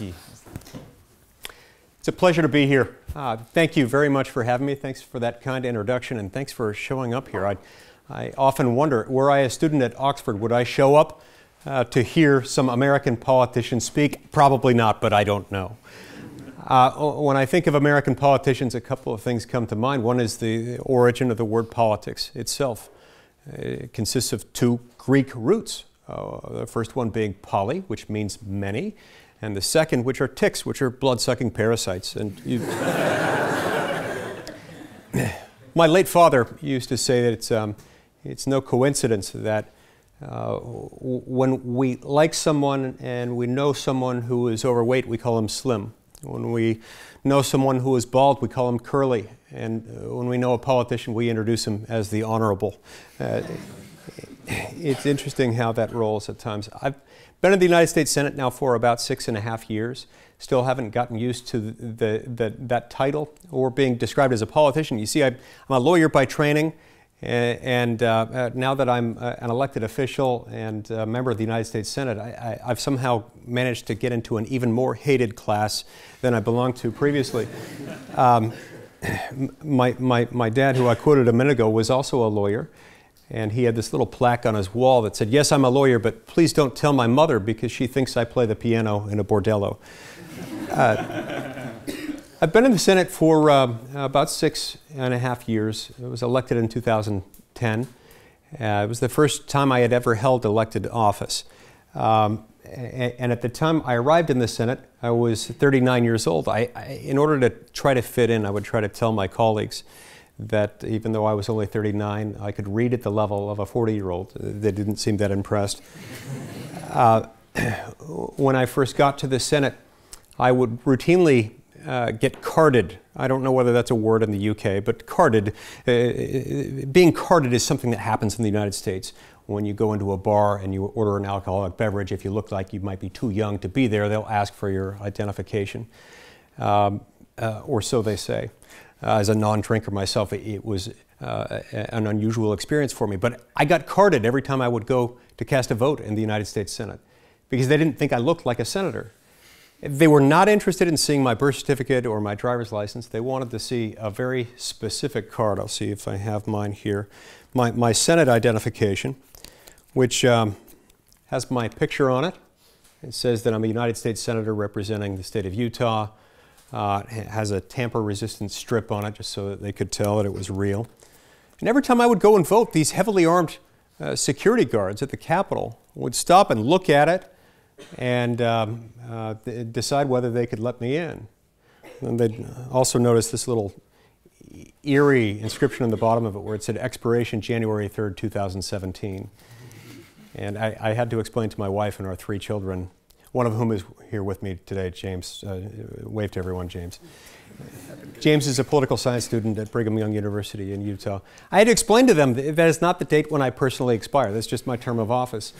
It's a pleasure to be here. Uh, thank you very much for having me. Thanks for that kind introduction, and thanks for showing up here. I, I often wonder, were I a student at Oxford, would I show up uh, to hear some American politicians speak? Probably not, but I don't know. Uh, when I think of American politicians, a couple of things come to mind. One is the origin of the word politics itself. It consists of two Greek roots. Uh, the first one being poly, which means many, and the second, which are ticks, which are blood-sucking parasites. And my late father used to say that it's, um, it's no coincidence that uh, when we like someone and we know someone who is overweight, we call him slim. When we know someone who is bald, we call him curly. And uh, when we know a politician, we introduce him as the honorable. Uh, it's interesting how that rolls at times. I've been in the United States Senate now for about six and a half years. Still haven't gotten used to the, the, that title or being described as a politician. You see, I, I'm a lawyer by training. And uh, uh, now that I'm uh, an elected official and a member of the United States Senate, I, have somehow managed to get into an even more hated class than I belonged to previously. Um, my, my, my dad, who I quoted a minute ago, was also a lawyer. And he had this little plaque on his wall that said, Yes, I'm a lawyer, but please don't tell my mother because she thinks I play the piano in a bordello. Uh, I've been in the Senate for uh, about six and a half years. I was elected in 2010. Uh, it was the first time I had ever held elected office. Um, and at the time I arrived in the Senate, I was 39 years old. I, I, in order to try to fit in, I would try to tell my colleagues that even though I was only 39, I could read at the level of a 40 year old. They didn't seem that impressed. Uh, when I first got to the Senate, I would routinely uh, get carded. I don't know whether that's a word in the UK, but carded. Uh, being carded is something that happens in the United States. When you go into a bar and you order an alcoholic beverage, if you look like you might be too young to be there, they'll ask for your identification, um, uh, or so they say. Uh, as a non-drinker myself, it, it was uh, an unusual experience for me. But I got carded every time I would go to cast a vote in the United States Senate because they didn't think I looked like a senator. They were not interested in seeing my birth certificate or my driver's license. They wanted to see a very specific card. I'll see if I have mine here. My, my Senate identification, which um, has my picture on it. It says that I'm a United States Senator representing the state of Utah. Uh, it has a tamper resistant strip on it just so that they could tell that it was real. And every time I would go and vote, these heavily armed uh, security guards at the Capitol would stop and look at it and um, uh, decide whether they could let me in. And they'd also notice this little eerie inscription on the bottom of it where it said expiration January 3rd, 2017. And I, I, had to explain to my wife and our three children, one of whom is here with me today, James. Uh, wave to everyone, James. James is a political science student at Brigham Young University in Utah. I had to explain to them that that is not the date when I personally expire. That's just my term of office.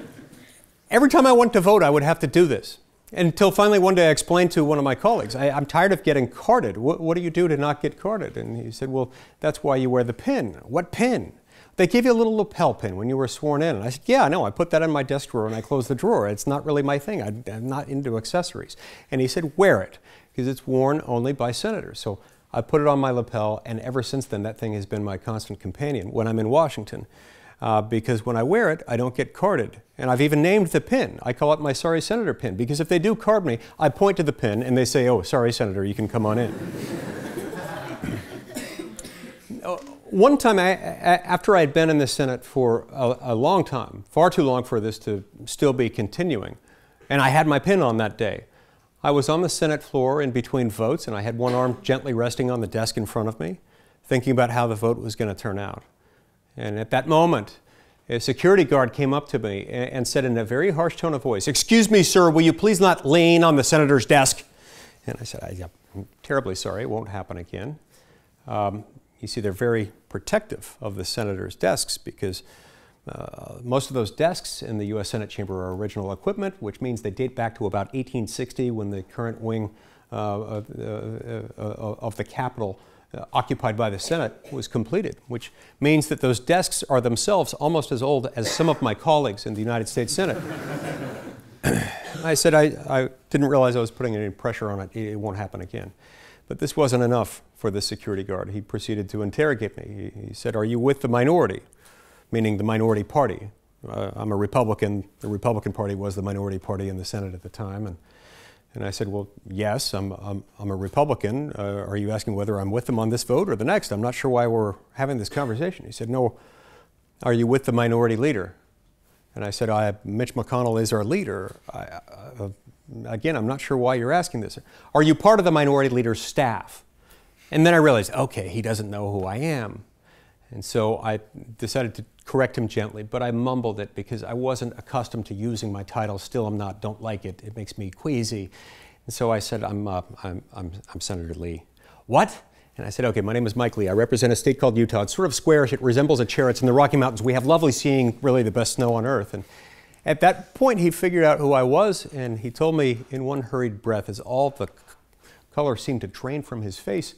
Every time I went to vote, I would have to do this. Until finally one day I explained to one of my colleagues, I, am tired of getting carded. What, what, do you do to not get carded? And he said, Well, that's why you wear the pin. What pin? They give you a little lapel pin when you were sworn in. And I said, Yeah, I know. I put that in my desk drawer and I close the drawer. It's not really my thing. I, I'm not into accessories. And he said, Wear it because it's worn only by senators. So I put it on my lapel, and ever since then, that thing has been my constant companion when I'm in Washington uh, because when I wear it, I don't get carded. And I've even named the pin. I call it my Sorry Senator pin because if they do card me, I point to the pin and they say, oh, sorry, Senator, you can come on in. Uh, one time, I, after I had been in the Senate for a, a long time, far too long for this to still be continuing, and I had my pin on that day, I was on the Senate floor in between votes, and I had one arm gently resting on the desk in front of me, thinking about how the vote was going to turn out. And at that moment, a security guard came up to me and said in a very harsh tone of voice, Excuse me, sir, will you please not lean on the senator's desk? And I said, I, am terribly sorry, it won't happen again. Um, you see, they're very protective of the senator's desks because uh, most of those desks in the U.S. Senate chamber are original equipment, which means they date back to about 1860 when the current wing uh, of, uh, uh of the Capitol uh, occupied by the Senate was completed, which means that those desks are themselves almost as old as some of my colleagues in the United States Senate. I said, I, I didn't realize I was putting any pressure on it. It won't happen again. But this wasn't enough for the security guard. He proceeded to interrogate me. He, he said, Are you with the minority? Meaning the minority party. Uh, I'm a Republican. The Republican Party was the minority party in the Senate at the time. And, and I said, Well, yes, I'm, I'm, I'm a Republican. Uh, are you asking whether I'm with them on this vote or the next? I'm not sure why we're having this conversation. He said, No, are you with the minority leader? And I said, I, Mitch McConnell is our leader. I, uh, again, I'm not sure why you're asking this. Are you part of the minority leader's staff? And then I realized, okay, he doesn't know who I am. And so I decided to correct him gently, but I mumbled it because I wasn't accustomed to using my title. Still, I'm not, don't like it. It makes me queasy. And so I said, I'm, uh, I'm, I'm, I'm Senator Lee. What? And I said, okay, my name is Mike Lee. I represent a state called Utah. It's sort of squarish. It resembles a chair. It's in the Rocky Mountains. We have lovely seeing, really the best snow on earth. And at that point, he figured out who I was, and he told me in one hurried breath, as all the color seemed to drain from his face,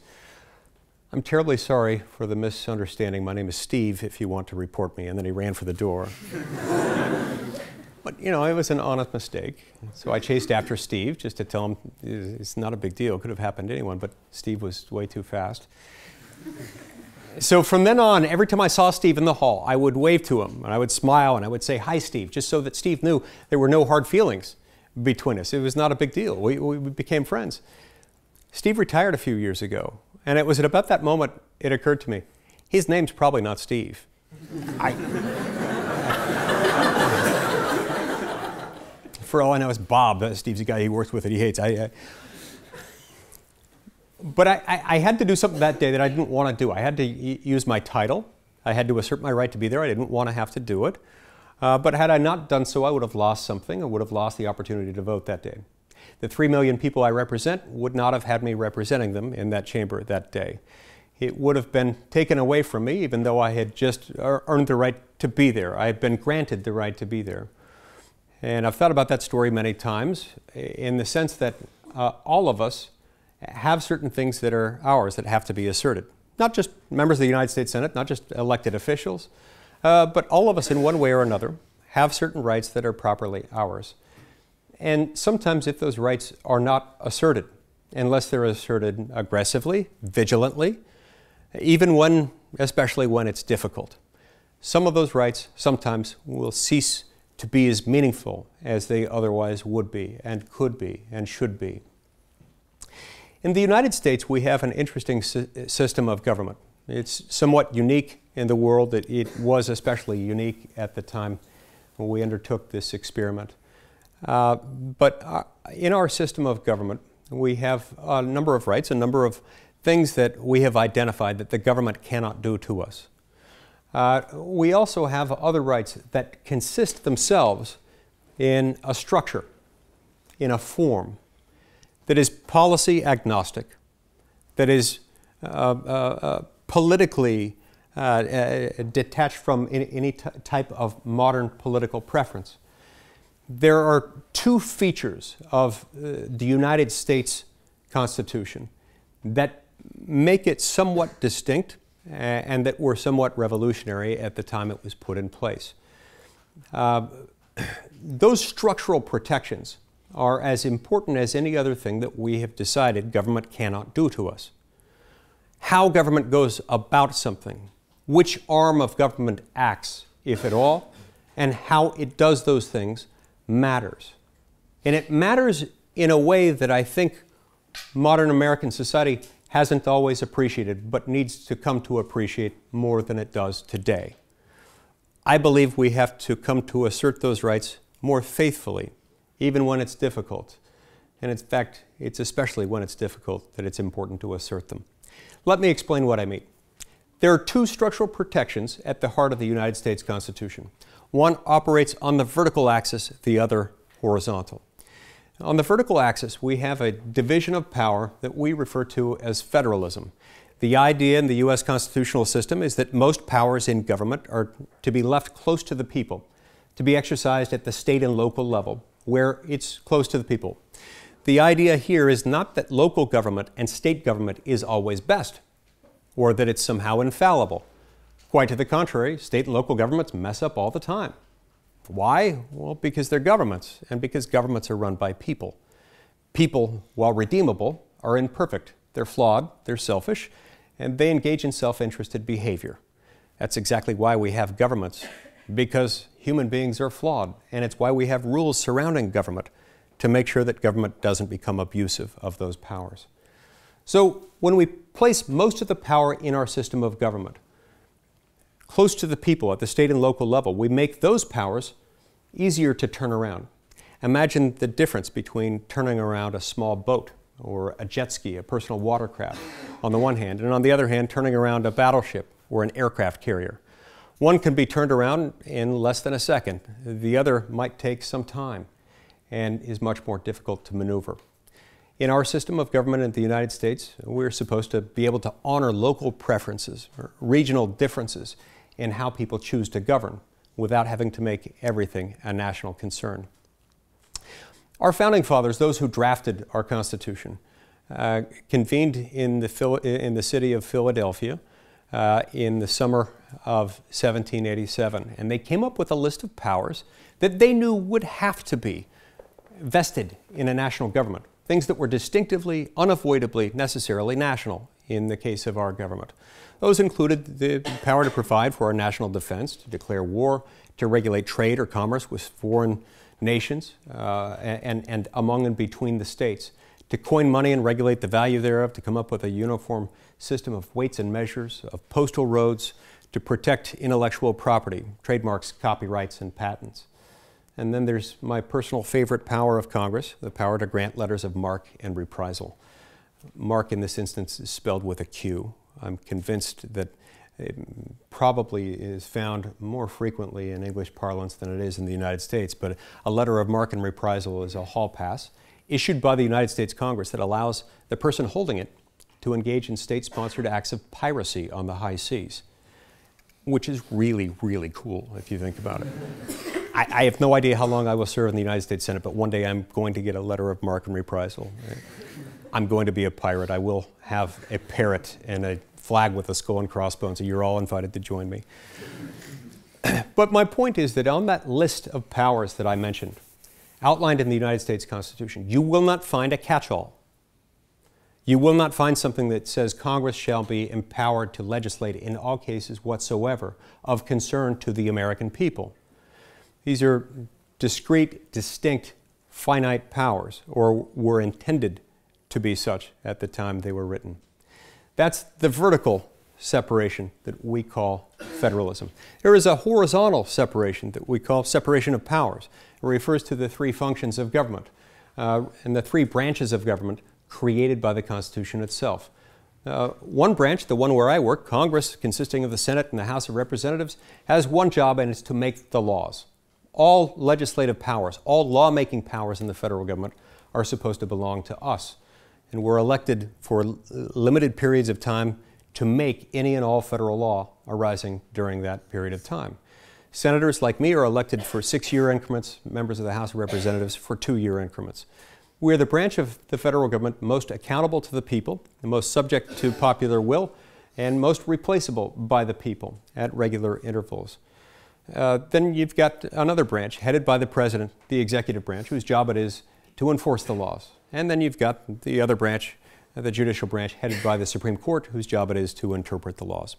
I'm terribly sorry for the misunderstanding. My name is Steve, if you want to report me. And then he ran for the door. but, you know, it was an honest mistake. So I chased after Steve just to tell him it's not a big deal. It could have happened to anyone, but Steve was way too fast. so from then on, every time I saw Steve in the hall, I would wave to him and I would smile and I would say, Hi, Steve, just so that Steve knew there were no hard feelings between us. It was not a big deal. We, we became friends. Steve retired a few years ago. And it was at about that moment it occurred to me his name's probably not Steve. I, for all I know, it's Bob. Steve's the guy he works with that he hates. I, I but I, I, had to do something that day that I didn't want to do. I had to use my title. I had to assert my right to be there. I didn't want to have to do it. Uh, but had I not done so, I would have lost something. I would have lost the opportunity to vote that day. The three million people I represent would not have had me representing them in that chamber that day. It would have been taken away from me, even though I had just earned the right to be there. I had been granted the right to be there. And I've thought about that story many times in the sense that uh, all of us have certain things that are ours that have to be asserted. Not just members of the United States Senate, not just elected officials, uh, but all of us in one way or another have certain rights that are properly ours. And sometimes, if those rights are not asserted, unless they're asserted aggressively, vigilantly, even when, especially when it's difficult, some of those rights sometimes will cease to be as meaningful as they otherwise would be, and could be, and should be. In the United States, we have an interesting system of government. It's somewhat unique in the world. It, it was especially unique at the time when we undertook this experiment. Uh, but uh, in our system of government, we have a number of rights, a number of things that we have identified that the government cannot do to us. Uh, we also have other rights that consist themselves in a structure, in a form, that is policy agnostic, that is uh, uh, politically detached from any, any type of modern political preference there are two features of uh, the United States Constitution that make it somewhat distinct and that were somewhat revolutionary at the time it was put in place. Uh, those structural protections are as important as any other thing that we have decided government cannot do to us. How government goes about something, which arm of government acts, if at all, and how it does those things matters. And it matters in a way that I think modern American society hasn't always appreciated, but needs to come to appreciate more than it does today. I believe we have to come to assert those rights more faithfully, even when it's difficult. And in fact, it's especially when it's difficult that it's important to assert them. Let me explain what I mean. There are two structural protections at the heart of the United States Constitution. One operates on the vertical axis, the other horizontal. On the vertical axis, we have a division of power that we refer to as federalism. The idea in the U.S. constitutional system is that most powers in government are to be left close to the people, to be exercised at the state and local level, where it's close to the people. The idea here is not that local government and state government is always best, or that it's somehow infallible. Quite to the contrary, state and local governments mess up all the time. Why? Well, because they're governments, and because governments are run by people. People, while redeemable, are imperfect. They're flawed, they're selfish, and they engage in self interested behavior. That's exactly why we have governments, because human beings are flawed, and it's why we have rules surrounding government to make sure that government doesn't become abusive of those powers. So, when we place most of the power in our system of government close to the people at the state and local level, we make those powers easier to turn around. Imagine the difference between turning around a small boat or a jet ski, a personal watercraft, on the one hand, and on the other hand, turning around a battleship or an aircraft carrier. One can be turned around in less than a second. The other might take some time and is much more difficult to maneuver. In our system of government in the United States, we're supposed to be able to honor local preferences regional differences in how people choose to govern without having to make everything a national concern. Our founding fathers, those who drafted our Constitution, uh, convened in the, in the city of Philadelphia uh, in the summer of 1787, and they came up with a list of powers that they knew would have to be vested in a national government, things that were distinctively, unavoidably, necessarily national in the case of our government. Those included the power to provide for our national defense, to declare war, to regulate trade or commerce with foreign nations uh, and, and among and between the states, to coin money and regulate the value thereof, to come up with a uniform system of weights and measures, of postal roads, to protect intellectual property, trademarks, copyrights, and patents. And then there's my personal favorite power of Congress, the power to grant letters of marque and reprisal. Marque in this instance is spelled with a Q. I'm convinced that it probably is found more frequently in English parlance than it is in the United States, but a letter of marque and reprisal is a hall pass issued by the United States Congress that allows the person holding it to engage in state sponsored acts of piracy on the high seas, which is really, really cool if you think about it. I, I, have no idea how long I will serve in the United States Senate, but one day I'm going to get a letter of marque and reprisal. I'm going to be a pirate. I will have a parrot and a flag with a skull and crossbones, so you're all invited to join me. but my point is that on that list of powers that I mentioned, outlined in the United States Constitution, you will not find a catch all. You will not find something that says Congress shall be empowered to legislate in all cases whatsoever of concern to the American people. These are discrete, distinct, finite powers, or were intended to be such at the time they were written. That's the vertical separation that we call federalism. There is a horizontal separation that we call separation of powers. It refers to the three functions of government uh, and the three branches of government created by the Constitution itself. Uh, one branch, the one where I work, Congress, consisting of the Senate and the House of Representatives, has one job and it's to make the laws. All legislative powers, all lawmaking powers in the federal government are supposed to belong to us and we're elected for limited periods of time to make any and all federal law arising during that period of time. Senators like me are elected for six year increments, members of the House of Representatives for two year increments. We are the branch of the federal government most accountable to the people, the most subject to popular will, and most replaceable by the people at regular intervals. Uh, then you've got another branch headed by the president, the executive branch, whose job it is to enforce the laws. And then you've got the other branch, the judicial branch, headed by the Supreme Court, whose job it is to interpret the laws.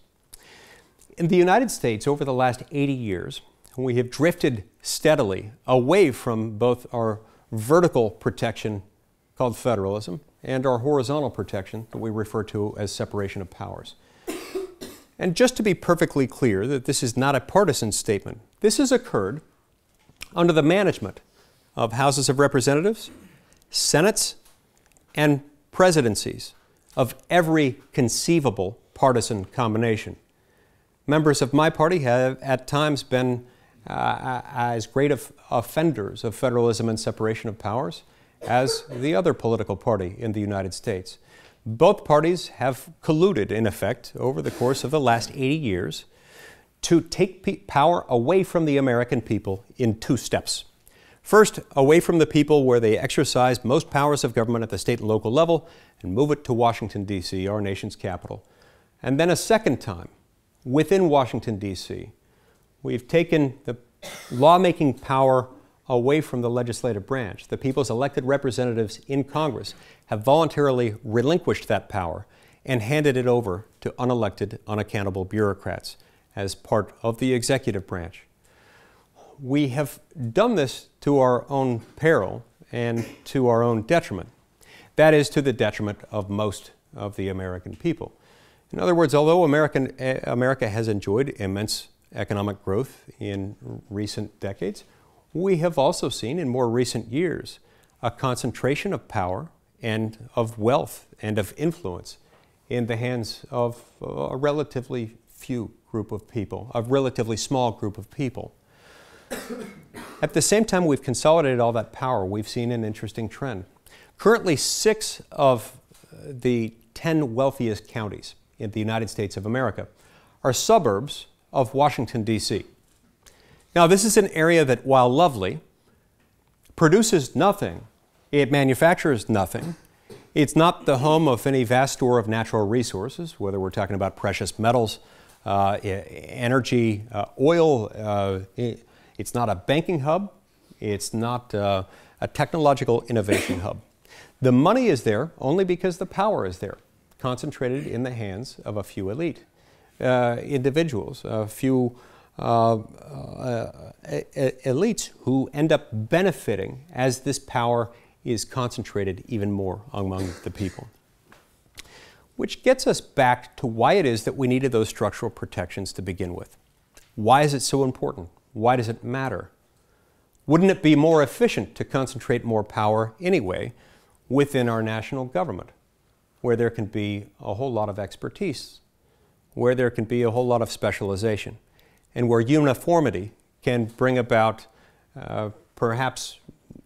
In the United States, over the last 80 years, we have drifted steadily away from both our vertical protection called federalism and our horizontal protection that we refer to as separation of powers. And just to be perfectly clear that this is not a partisan statement, this has occurred under the management of houses of representatives senates, and presidencies of every conceivable partisan combination. Members of my party have at times been uh, as great of offenders of federalism and separation of powers as the other political party in the United States. Both parties have colluded, in effect, over the course of the last 80 years to take power away from the American people in two steps. First, away from the people where they exercise most powers of government at the state and local level and move it to Washington, D.C., our nation's capital. And then a second time, within Washington, D.C., we've taken the lawmaking power away from the legislative branch. The people's elected representatives in Congress have voluntarily relinquished that power and handed it over to unelected, unaccountable bureaucrats as part of the executive branch. We have done this to our own peril and to our own detriment. That is to the detriment of most of the American people. In other words, although American, uh, America has enjoyed immense economic growth in recent decades, we have also seen in more recent years a concentration of power and of wealth and of influence in the hands of a relatively few group of people, a relatively small group of people. At the same time we've consolidated all that power, we've seen an interesting trend. Currently, six of the 10 wealthiest counties in the United States of America are suburbs of Washington, D.C. Now, this is an area that, while lovely, produces nothing. It manufactures nothing. It's not the home of any vast store of natural resources, whether we're talking about precious metals, uh, energy, uh, oil. Uh, it's not a banking hub. It's not uh, a technological innovation hub. The money is there only because the power is there, concentrated in the hands of a few elite uh, individuals, a few uh, uh, elites who end up benefiting as this power is concentrated even more among the people. Which gets us back to why it is that we needed those structural protections to begin with. Why is it so important? Why does it matter? Wouldn't it be more efficient to concentrate more power anyway within our national government, where there can be a whole lot of expertise, where there can be a whole lot of specialization? and where uniformity can bring about uh, perhaps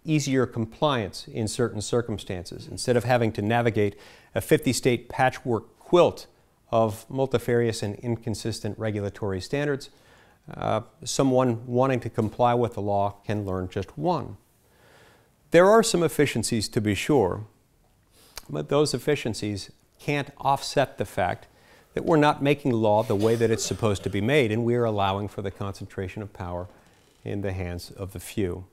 easier compliance in certain circumstances. Instead of having to navigate a 50 state patchwork quilt of multifarious and inconsistent regulatory standards, uh, someone wanting to comply with the law can learn just one. There are some efficiencies to be sure, but those efficiencies can't offset the fact that we're not making law the way that it's supposed to be made, and we are allowing for the concentration of power in the hands of the few.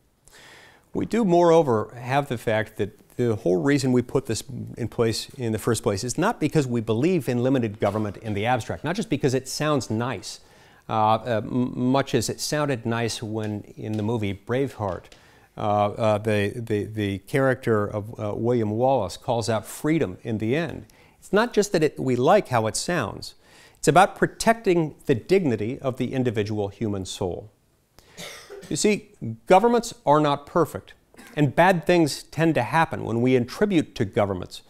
We do, moreover, have the fact that the whole reason we put this in place in the first place is not because we believe in limited government in the abstract, not just because it sounds nice, much as it sounded nice when in the movie Braveheart, uh, uh the, the, the character of uh, William Wallace calls out freedom in the end. It's not just that it, we like how it sounds, it's about protecting the dignity of the individual human soul. You see, governments are not perfect, and bad things tend to happen when we attribute to governments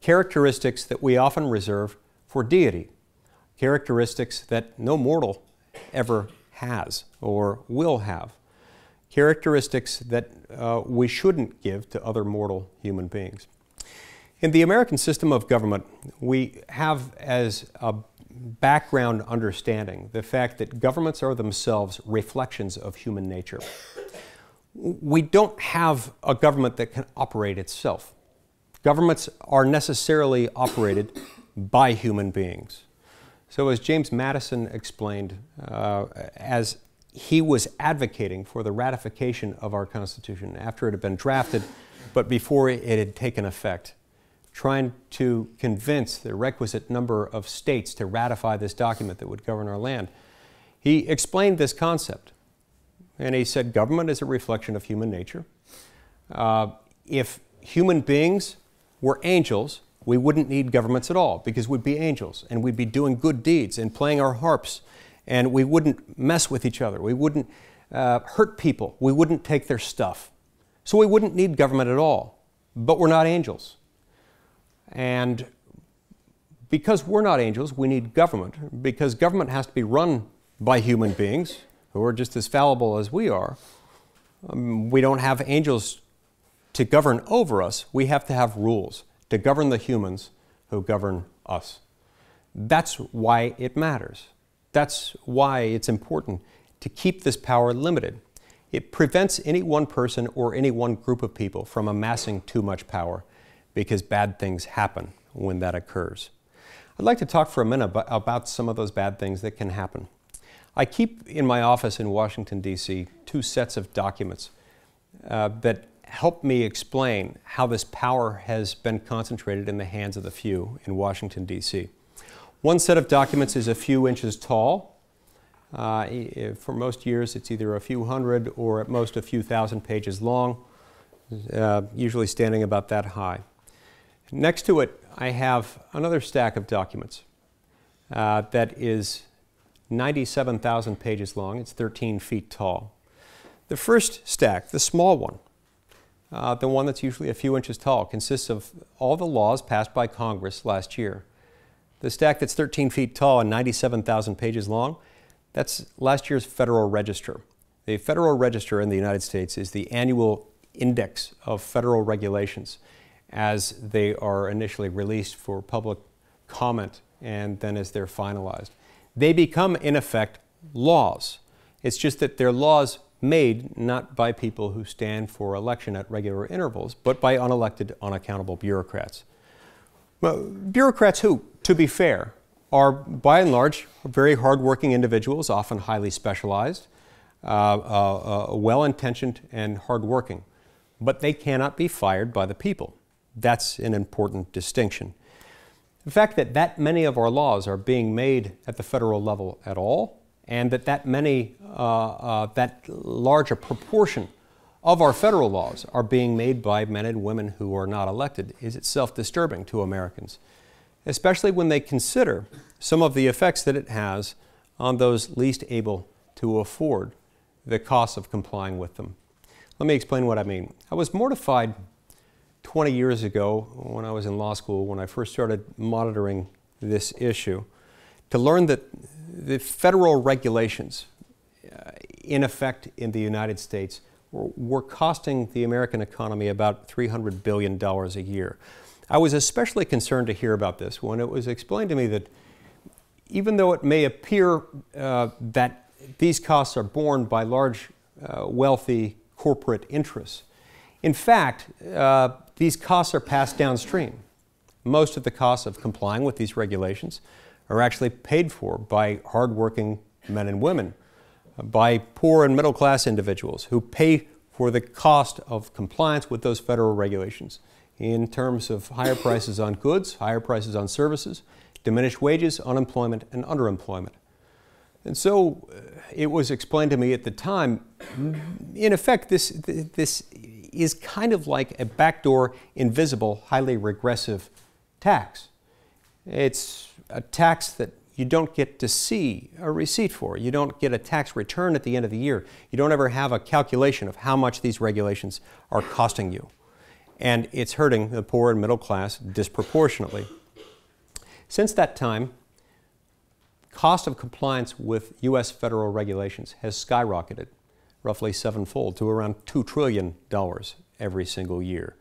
characteristics that we often reserve for deity, characteristics that no mortal ever has or will have, characteristics that uh, we shouldn't give to other mortal human beings. In the American system of government, we have as a background understanding the fact that governments are themselves reflections of human nature. We don't have a government that can operate itself. Governments are necessarily operated by human beings. So, as James Madison explained, uh, as he was advocating for the ratification of our Constitution after it had been drafted, but before it had taken effect, trying to convince the requisite number of states to ratify this document that would govern our land. He explained this concept. And he said government is a reflection of human nature. Uh, if human beings were angels, we wouldn't need governments at all because we'd be angels and we'd be doing good deeds and playing our harps and we wouldn't mess with each other. We wouldn't uh, hurt people. We wouldn't take their stuff. So we wouldn't need government at all. But we're not angels. And because we're not angels, we need government, because government has to be run by human beings who are just as fallible as we are. Um, we don't have angels to govern over us. We have to have rules to govern the humans who govern us. That's why it matters. That's why it's important to keep this power limited. It prevents any one person or any one group of people from amassing too much power because bad things happen when that occurs. I'd like to talk for a minute about some of those bad things that can happen. I keep in my office in Washington, D.C., two sets of documents uh, that help me explain how this power has been concentrated in the hands of the few in Washington, D.C. One set of documents is a few inches tall. Uh, for most years, it's either a few hundred or at most a few thousand pages long, uh, usually standing about that high. Next to it, I have another stack of documents uh, that is 97,000 pages long. It's 13 feet tall. The first stack, the small one, uh, the one that's usually a few inches tall, consists of all the laws passed by Congress last year. The stack that's 13 feet tall and 97,000 pages long, that's last year's Federal Register. The Federal Register in the United States is the annual index of federal regulations as they are initially released for public comment and then as they're finalized. They become, in effect, laws. It's just that they're laws made not by people who stand for election at regular intervals, but by unelected, unaccountable bureaucrats. Well, bureaucrats who, to be fair, are by and large very hardworking individuals, often highly specialized, uh, uh, uh, well intentioned, and hardworking. But they cannot be fired by the people. That's an important distinction. The fact that that many of our laws are being made at the federal level at all, and that that many, uh, uh, that large a proportion of our federal laws are being made by men and women who are not elected is itself disturbing to Americans, especially when they consider some of the effects that it has on those least able to afford the cost of complying with them. Let me explain what I mean. I was mortified 20 years ago when I was in law school, when I first started monitoring this issue, to learn that the federal regulations uh, in effect in the United States were, were costing the American economy about $300 billion a year. I was especially concerned to hear about this when it was explained to me that even though it may appear uh, that these costs are borne by large, uh, wealthy corporate interests, in fact, uh, these costs are passed downstream. Most of the costs of complying with these regulations are actually paid for by hardworking men and women, uh, by poor and middle class individuals who pay for the cost of compliance with those federal regulations in terms of higher prices on goods, higher prices on services, diminished wages, unemployment, and underemployment. And so uh, it was explained to me at the time, in effect, this, this is kind of like a backdoor, invisible, highly regressive tax. It's a tax that you don't get to see a receipt for. You don't get a tax return at the end of the year. You don't ever have a calculation of how much these regulations are costing you. And it's hurting the poor and middle class disproportionately. Since that time, cost of compliance with U.S. federal regulations has skyrocketed roughly sevenfold to around $2 trillion every single year.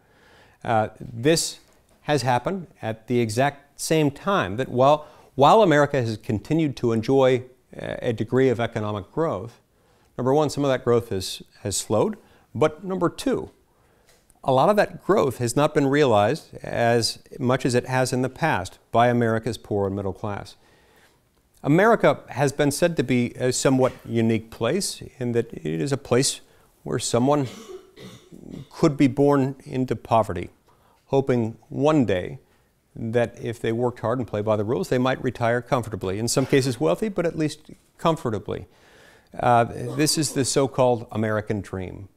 Uh, this has happened at the exact same time that while, while America has continued to enjoy a degree of economic growth, number one, some of that growth has, has slowed, but number two, a lot of that growth has not been realized as much as it has in the past by America's poor and middle class. America has been said to be a somewhat unique place in that it is a place where someone could be born into poverty, hoping one day that if they worked hard and played by the rules, they might retire comfortably. In some cases, wealthy, but at least comfortably. Uh, this is the so called American dream.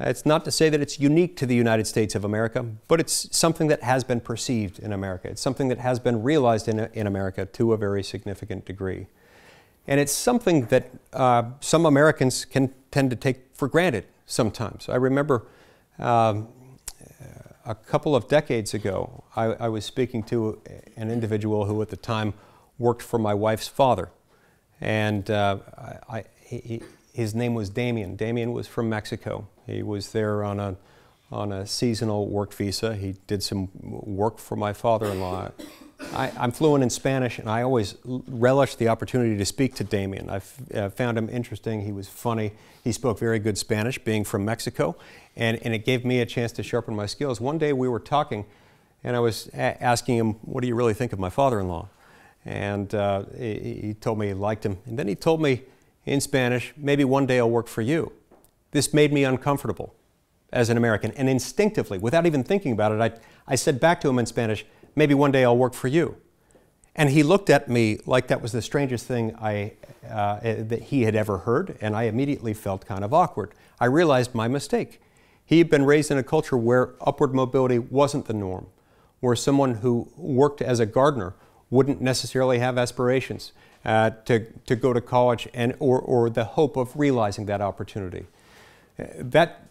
It's not to say that it's unique to the United States of America, but it's something that has been perceived in America. It's something that has been realized in, in America to a very significant degree. And it's something that uh, some Americans can tend to take for granted sometimes. I remember um, a couple of decades ago, I, I, was speaking to an individual who at the time worked for my wife's father. And uh, I, he, his name was Damien. Damien was from Mexico. He was there on a, on a seasonal work visa. He did some work for my father-in-law. I, am fluent in Spanish, and I always relished the opportunity to speak to Damien. I uh, found him interesting. He was funny. He spoke very good Spanish, being from Mexico, and, and it gave me a chance to sharpen my skills. One day we were talking, and I was asking him, What do you really think of my father in law? And uh, he, he, told me he liked him. And then he told me in Spanish, maybe one day I'll work for you. This made me uncomfortable as an American. And instinctively, without even thinking about it, I, I said back to him in Spanish, maybe one day I'll work for you. And he looked at me like that was the strangest thing I, uh, that he had ever heard, and I immediately felt kind of awkward. I realized my mistake. He had been raised in a culture where upward mobility wasn't the norm, where someone who worked as a gardener wouldn't necessarily have aspirations uh, to, to go to college and, or, or the hope of realizing that opportunity. Uh, that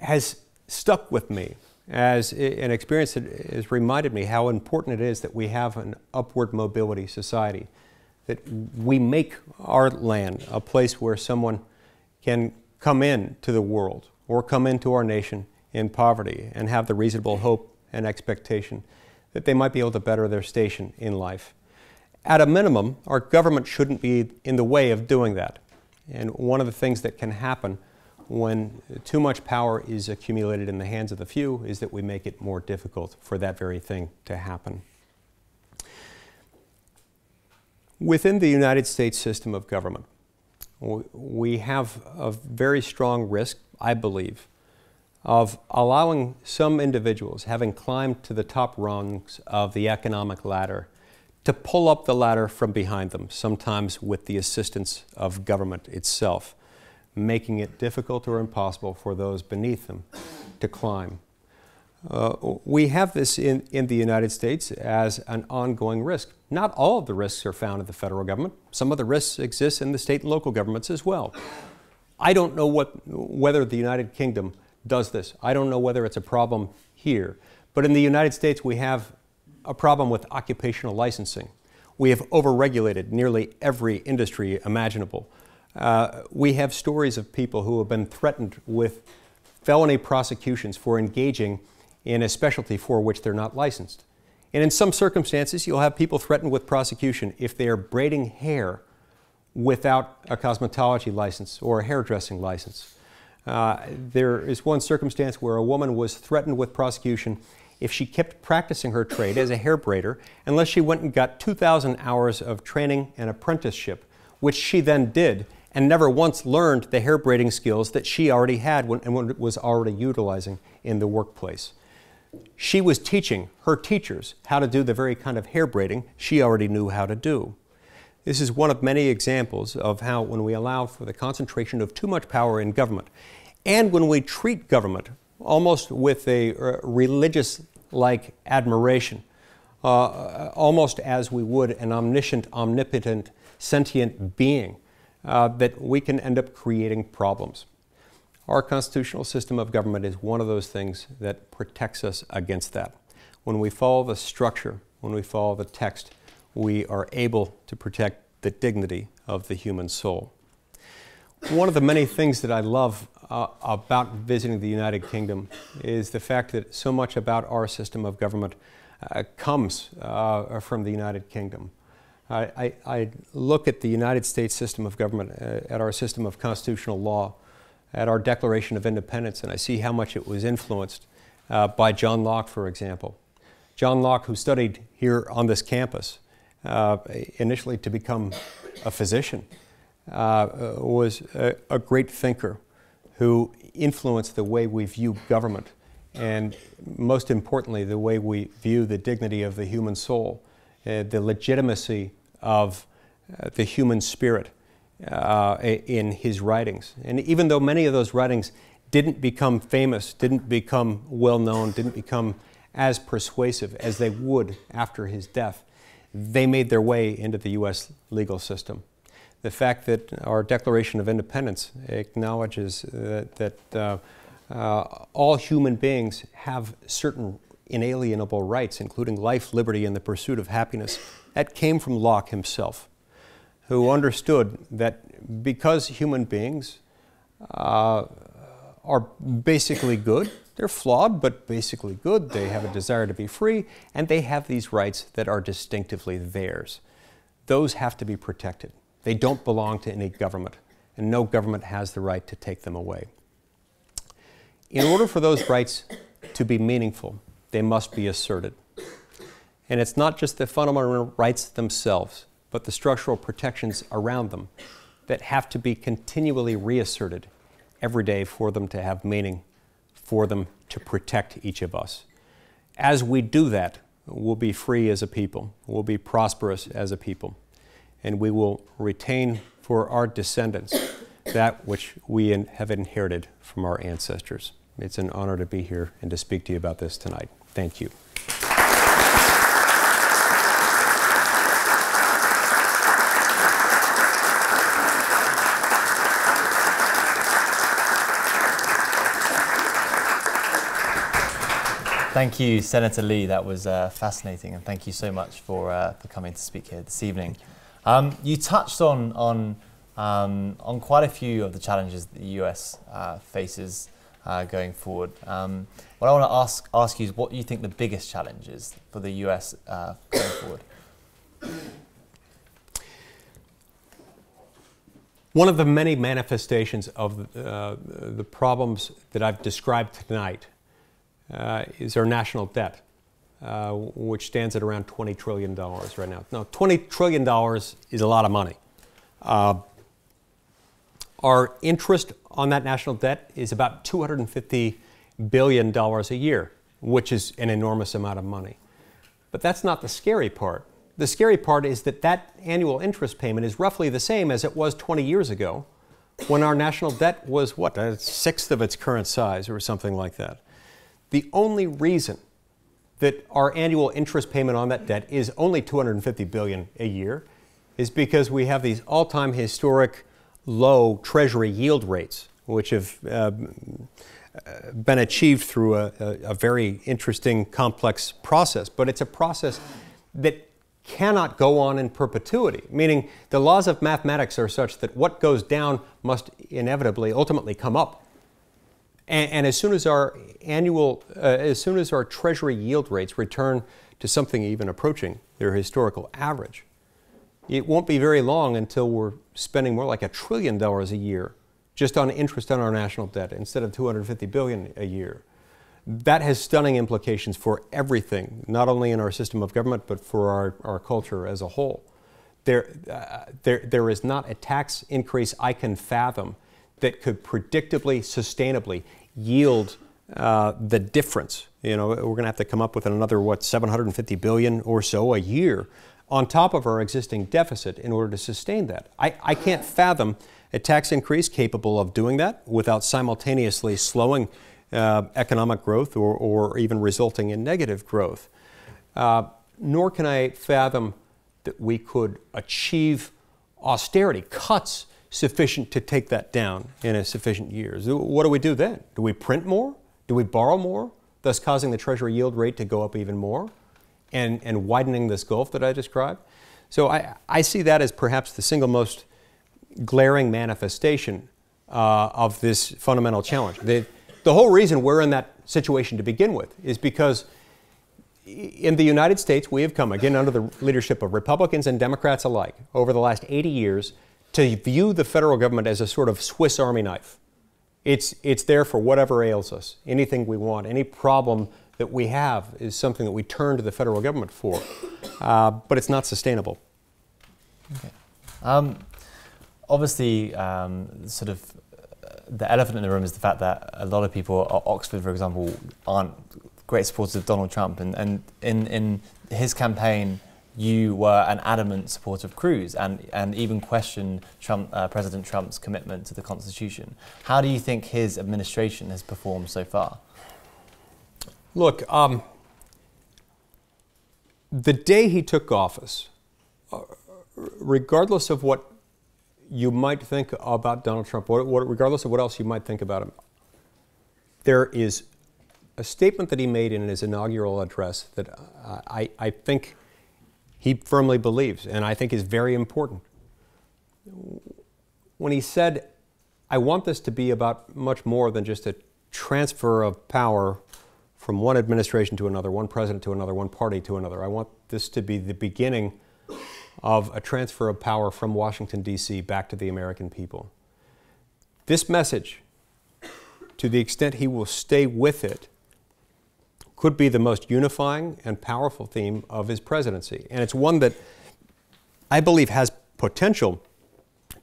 has stuck with me as an experience that has reminded me how important it is that we have an upward mobility society, that we make our land a place where someone can come in to the world or come into our nation in poverty and have the reasonable hope and expectation that they might be able to better their station in life. At a minimum, our government shouldn't be in the way of doing that. And one of the things that can happen when too much power is accumulated in the hands of the few is that we make it more difficult for that very thing to happen. Within the United States system of government, we have a very strong risk, I believe, of allowing some individuals, having climbed to the top rungs of the economic ladder, to pull up the ladder from behind them, sometimes with the assistance of government itself making it difficult or impossible for those beneath them to climb. Uh, we have this in, in the United States as an ongoing risk. Not all of the risks are found in the federal government. Some of the risks exist in the state and local governments as well. I don't know what, whether the United Kingdom does this. I don't know whether it's a problem here. But in the United States, we have a problem with occupational licensing. We have overregulated nearly every industry imaginable. Uh, we have stories of people who have been threatened with felony prosecutions for engaging in a specialty for which they're not licensed. And in some circumstances, you'll have people threatened with prosecution if they are braiding hair without a cosmetology license or a hairdressing license. Uh, there is one circumstance where a woman was threatened with prosecution if she kept practicing her trade as a hair braider unless she went and got 2,000 hours of training and apprenticeship, which she then did and never once learned the hair braiding skills that she already had when, and was already utilizing in the workplace. She was teaching her teachers how to do the very kind of hair braiding she already knew how to do. This is one of many examples of how, when we allow for the concentration of too much power in government, and when we treat government almost with a uh, religious like admiration, uh, almost as we would an omniscient, omnipotent, sentient being, uh, that we can end up creating problems. Our constitutional system of government is one of those things that protects us against that. When we follow the structure, when we follow the text, we are able to protect the dignity of the human soul. One of the many things that I love uh, about visiting the United Kingdom is the fact that so much about our system of government uh, comes uh, from the United Kingdom. I, I, look at the United States system of government, uh, at our system of constitutional law, at our Declaration of Independence, and I see how much it was influenced uh, by John Locke, for example. John Locke, who studied here on this campus, uh, initially to become a physician, uh, was a, a great thinker who influenced the way we view government and, most importantly, the way we view the dignity of the human soul. Uh, the legitimacy of uh, the human spirit uh, in his writings. And even though many of those writings didn't become famous, didn't become well known, didn't become as persuasive as they would after his death, they made their way into the U.S. legal system. The fact that our Declaration of Independence acknowledges that, uh, uh, all human beings have certain inalienable rights, including life, liberty, and the pursuit of happiness. That came from Locke himself, who understood that because human beings uh, are basically good, they're flawed, but basically good, they have a desire to be free, and they have these rights that are distinctively theirs. Those have to be protected. They don't belong to any government, and no government has the right to take them away. In order for those rights to be meaningful, they must be asserted. And it's not just the fundamental rights themselves, but the structural protections around them that have to be continually reasserted every day for them to have meaning, for them to protect each of us. As we do that, we'll be free as a people, we'll be prosperous as a people, and we will retain for our descendants that which we have inherited from our ancestors. It's an honor to be here and to speak to you about this tonight. Thank you. Thank you, Senator Lee. That was uh, fascinating, and thank you so much for, uh, for coming to speak here this evening. Um, you touched on, on, um, on quite a few of the challenges that the US uh, faces uh, going forward. Um, what I want to ask, ask you is what you think the biggest challenge is for the US uh, going forward? One of the many manifestations of uh, the problems that I've described tonight uh, is our national debt, uh, which stands at around $20 trillion right now. Now, $20 trillion is a lot of money. Our interest on that national debt is about $250 billion a year, which is an enormous amount of money. But that's not the scary part. The scary part is that that annual interest payment is roughly the same as it was 20 years ago when our national debt was, what, a sixth of its current size or something like that. The only reason that our annual interest payment on that debt is only 250 billion a year is because we have these all-time historic low treasury yield rates, which have uh, been achieved through a, a, a, very interesting, complex process. But it's a process that cannot go on in perpetuity, meaning the laws of mathematics are such that what goes down must inevitably ultimately come up. And, and as soon as our annual, uh, as soon as our treasury yield rates return to something even approaching their historical average, it won't be very long until we're spending more like a trillion dollars a year just on interest on our national debt instead of 250 billion a year. That has stunning implications for everything, not only in our system of government, but for our, our culture as a whole. There, uh, there, there is not a tax increase I can fathom that could predictably, sustainably yield uh, the difference. You know, we're going to have to come up with another, what, 750 billion or so a year on top of our existing deficit in order to sustain that. I, I can't fathom a tax increase capable of doing that without simultaneously slowing uh, economic growth or, or even resulting in negative growth. Uh, nor can I fathom that we could achieve austerity, cuts sufficient to take that down in a sufficient years. What do we do then? Do we print more? Do we borrow more, thus causing the Treasury yield rate to go up even more and, and widening this gulf that I described? So I, I see that as perhaps the single most glaring manifestation uh, of this fundamental challenge. The, the whole reason we're in that situation to begin with is because in the United States, we have come, again, under the leadership of Republicans and Democrats alike, over the last 80 years, to view the federal government as a sort of Swiss Army knife. It's, it's there for whatever ails us, anything we want, any problem that we have is something that we turn to the federal government for. Uh, but it's not sustainable. Okay. Um, obviously, um, sort of uh, the elephant in the room is the fact that a lot of people at Oxford, for example, aren't great supporters of Donald Trump. And, and in, in his campaign, you were an adamant supporter of Cruz and, and even questioned Trump, uh, President Trump's commitment to the Constitution. How do you think his administration has performed so far? Look, um, the day he took office, uh, regardless of what you might think about Donald Trump, what, what, regardless of what else you might think about him, there is a statement that he made in his inaugural address that I, I think he firmly believes and I think is very important. When he said, I want this to be about much more than just a transfer of power from one administration to another, one president to another, one party to another. I want this to be the beginning of a transfer of power from Washington, D.C. back to the American people. This message, to the extent he will stay with it, could be the most unifying and powerful theme of his presidency. And it's one that I believe has potential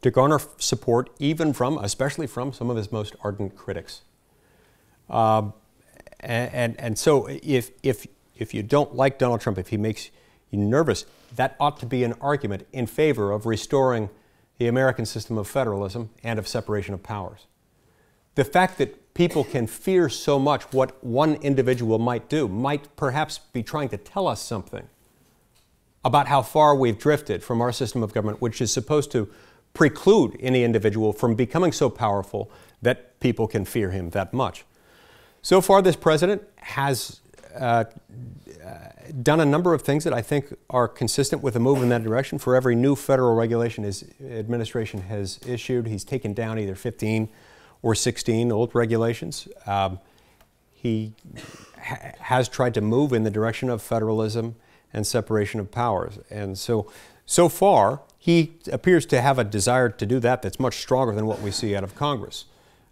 to garner support, even from, especially from some of his most ardent critics. Uh, and, and, so if, if, if you don't like Donald Trump, if he makes you nervous, that ought to be an argument in favor of restoring the American system of federalism and of separation of powers. The fact that people can fear so much what one individual might do might perhaps be trying to tell us something about how far we've drifted from our system of government, which is supposed to preclude any individual from becoming so powerful that people can fear him that much. So far, this president has uh, done a number of things that I think are consistent with a move in that direction. For every new federal regulation his administration has issued, he's taken down either 15 or 16 old regulations. Um, he ha- has tried to move in the direction of federalism and separation of powers. And so, so far, he appears to have a desire to do that that's much stronger than what we see out of Congress.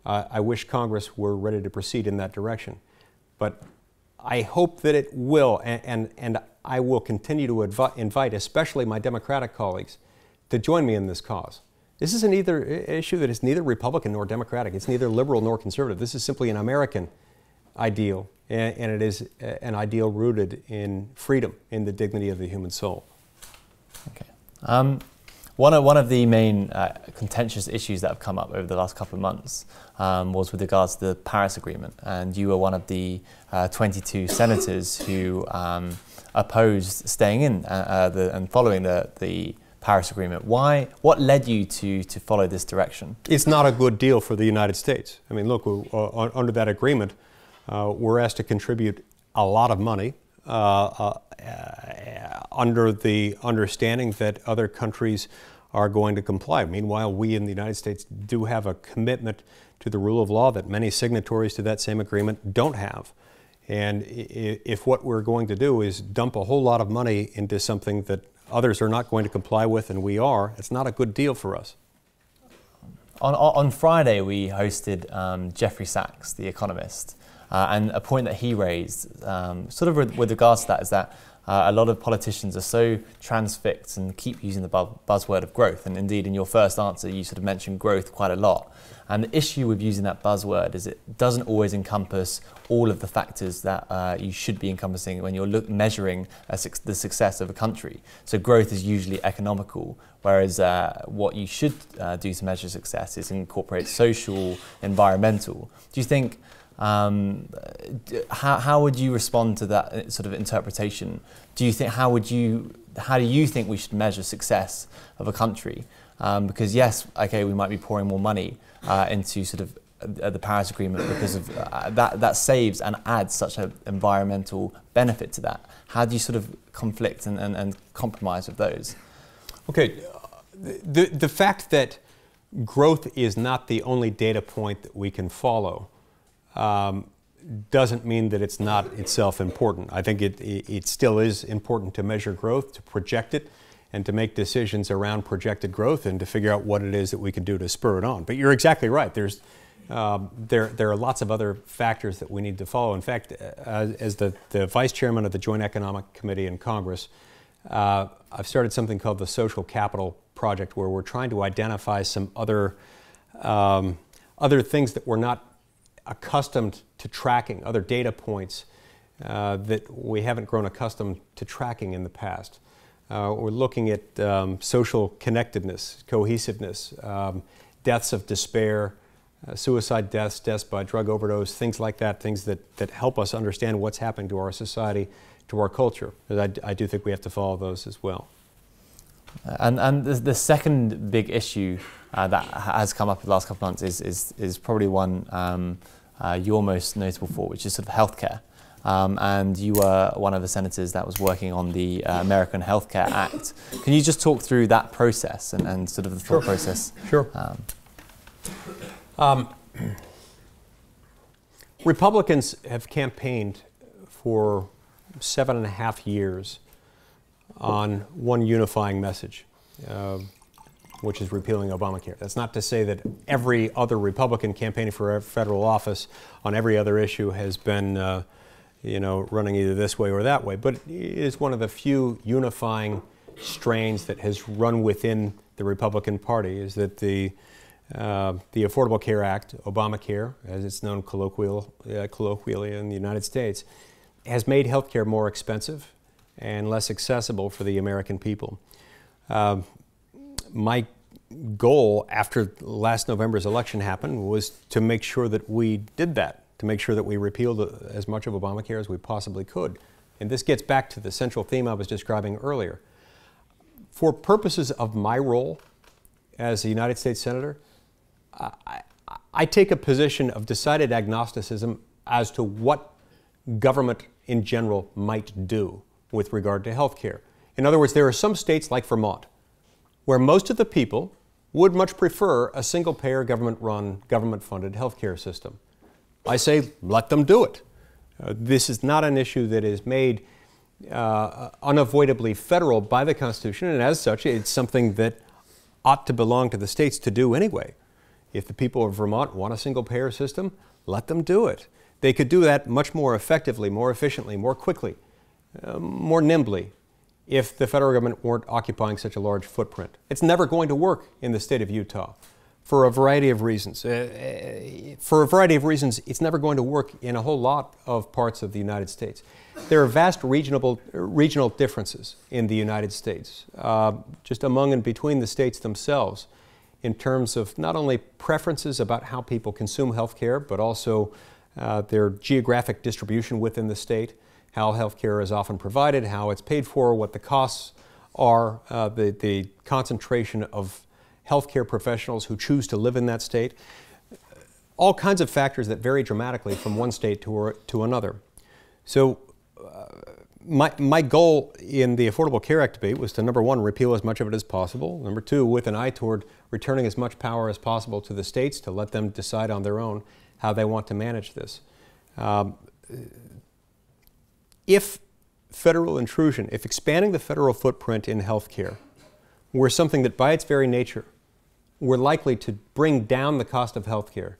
Uh, I wish Congress were ready to proceed in that direction. But I hope that it will, and, and, and I will continue to invite, especially my Democratic colleagues, to join me in this cause. This is an either issue that is neither Republican nor Democratic. It's neither liberal nor conservative. This is simply an American ideal, and, and it is an ideal rooted in freedom, in the dignity of the human soul. Okay. Um, one of, one of the main uh, contentious issues that have come up over the last couple of months um, was with regards to the Paris Agreement, and you were one of the uh, 22 senators who um, opposed staying in uh, uh, the, and following the, the Paris Agreement. Why? What led you to to follow this direction? It's not a good deal for the United States. I mean, look, uh, under that agreement, uh, we're asked to contribute a lot of money. Uh, under the understanding that other countries are going to comply. Meanwhile, we in the United States do have a commitment to the rule of law that many signatories to that same agreement don't have. And if what we're going to do is dump a whole lot of money into something that others are not going to comply with and we are, it's not a good deal for us. On, on Friday, we hosted um, Jeffrey Sachs, the economist, uh, and a point that he raised, um, sort of with, with regards to that, is that uh, a lot of politicians are so transfixed and keep using the bu- buzzword of growth. And indeed, in your first answer, you sort of mentioned growth quite a lot. And the issue with using that buzzword is it doesn't always encompass all of the factors that uh, you should be encompassing when you're measuring su- the success of a country. So growth is usually economical, whereas uh, what you should uh, do to measure success is incorporate social, environmental. Do you think um, how, how would you respond to that uh, sort of interpretation? Do you think how would you how do you think we should measure success of a country? Um, because yes, okay, we might be pouring more money uh, into sort of uh, the Paris Agreement because of uh, that that saves and adds such an environmental benefit to that. How do you sort of conflict and, and, and compromise with those? Okay, the the fact that growth is not the only data point that we can follow um, doesn't mean that it's not itself important. I think it, it still is important to measure growth, to project it, and to make decisions around projected growth and to figure out what it is that we can do to spur it on. But you're exactly right. There's, um, there, there are lots of other factors that we need to follow. In fact, uh, as the, the vice chairman of the Joint Economic Committee in Congress, uh, I've started something called the Social Capital Project, where we're trying to identify some other, um, other things that we're not accustomed to tracking, other data points uh, that we haven't grown accustomed to tracking in the past. Uh, we're looking at um, social connectedness, cohesiveness, um, deaths of despair, uh, suicide deaths, deaths by drug overdose, things like that, things that, that help us understand what's happening to our society, to our culture. I, I do think we have to follow those as well. And, and the, the second big issue uh, that has come up in the last couple of months is, is, is probably one um, uh, you're most notable for, which is sort of healthcare. Um, and you were one of the senators that was working on the uh, American Healthcare Act. Can you just talk through that process and, and sort of the thought sure. process? Sure. Um, um, Republicans have campaigned for seven and a half years on one unifying message. Uh, which is repealing Obamacare. That's not to say that every other Republican campaigning for federal office on every other issue has been, uh, you know, running either this way or that way, but it is one of the few unifying strains that has run within the Republican Party is that the uh, the Affordable Care Act, Obamacare, as it's known colloquial, uh, colloquially in the United States, has made health care more expensive and less accessible for the American people. Uh, my goal after last November's election happened was to make sure that we did that, to make sure that we repealed as much of Obamacare as we possibly could. And this gets back to the central theme I was describing earlier. For purposes of my role as a United States Senator, I, I take a position of decided agnosticism as to what government in general might do with regard to health care. In other words, there are some states like Vermont where most of the people would much prefer a single payer government run, government funded health care system. I say let them do it. Uh, this is not an issue that is made uh, unavoidably federal by the Constitution, and as such, it's something that ought to belong to the states to do anyway. If the people of Vermont want a single payer system, let them do it. They could do that much more effectively, more efficiently, more quickly, uh, more nimbly if the federal government weren't occupying such a large footprint. It's never going to work in the state of Utah for a variety of reasons. Uh, uh for a variety of reasons, it's never going to work in a whole lot of parts of the United States. There are vast regional, regional differences in the United States, uh, just among and between the states themselves in terms of not only preferences about how people consume health care, but also uh, their geographic distribution within the state, how health care is often provided, how it's paid for, what the costs are, uh, the, the concentration of healthcare professionals who choose to live in that state, all kinds of factors that vary dramatically from one state to, to another. So my, my goal in the Affordable Care Act debate was to number one, repeal as much of it as possible. Number two, with an eye toward returning as much power as possible to the states to let them decide on their own how they want to manage this. Um, if federal intrusion, if expanding the federal footprint in health care were something that by its very nature were likely to bring down the cost of health care,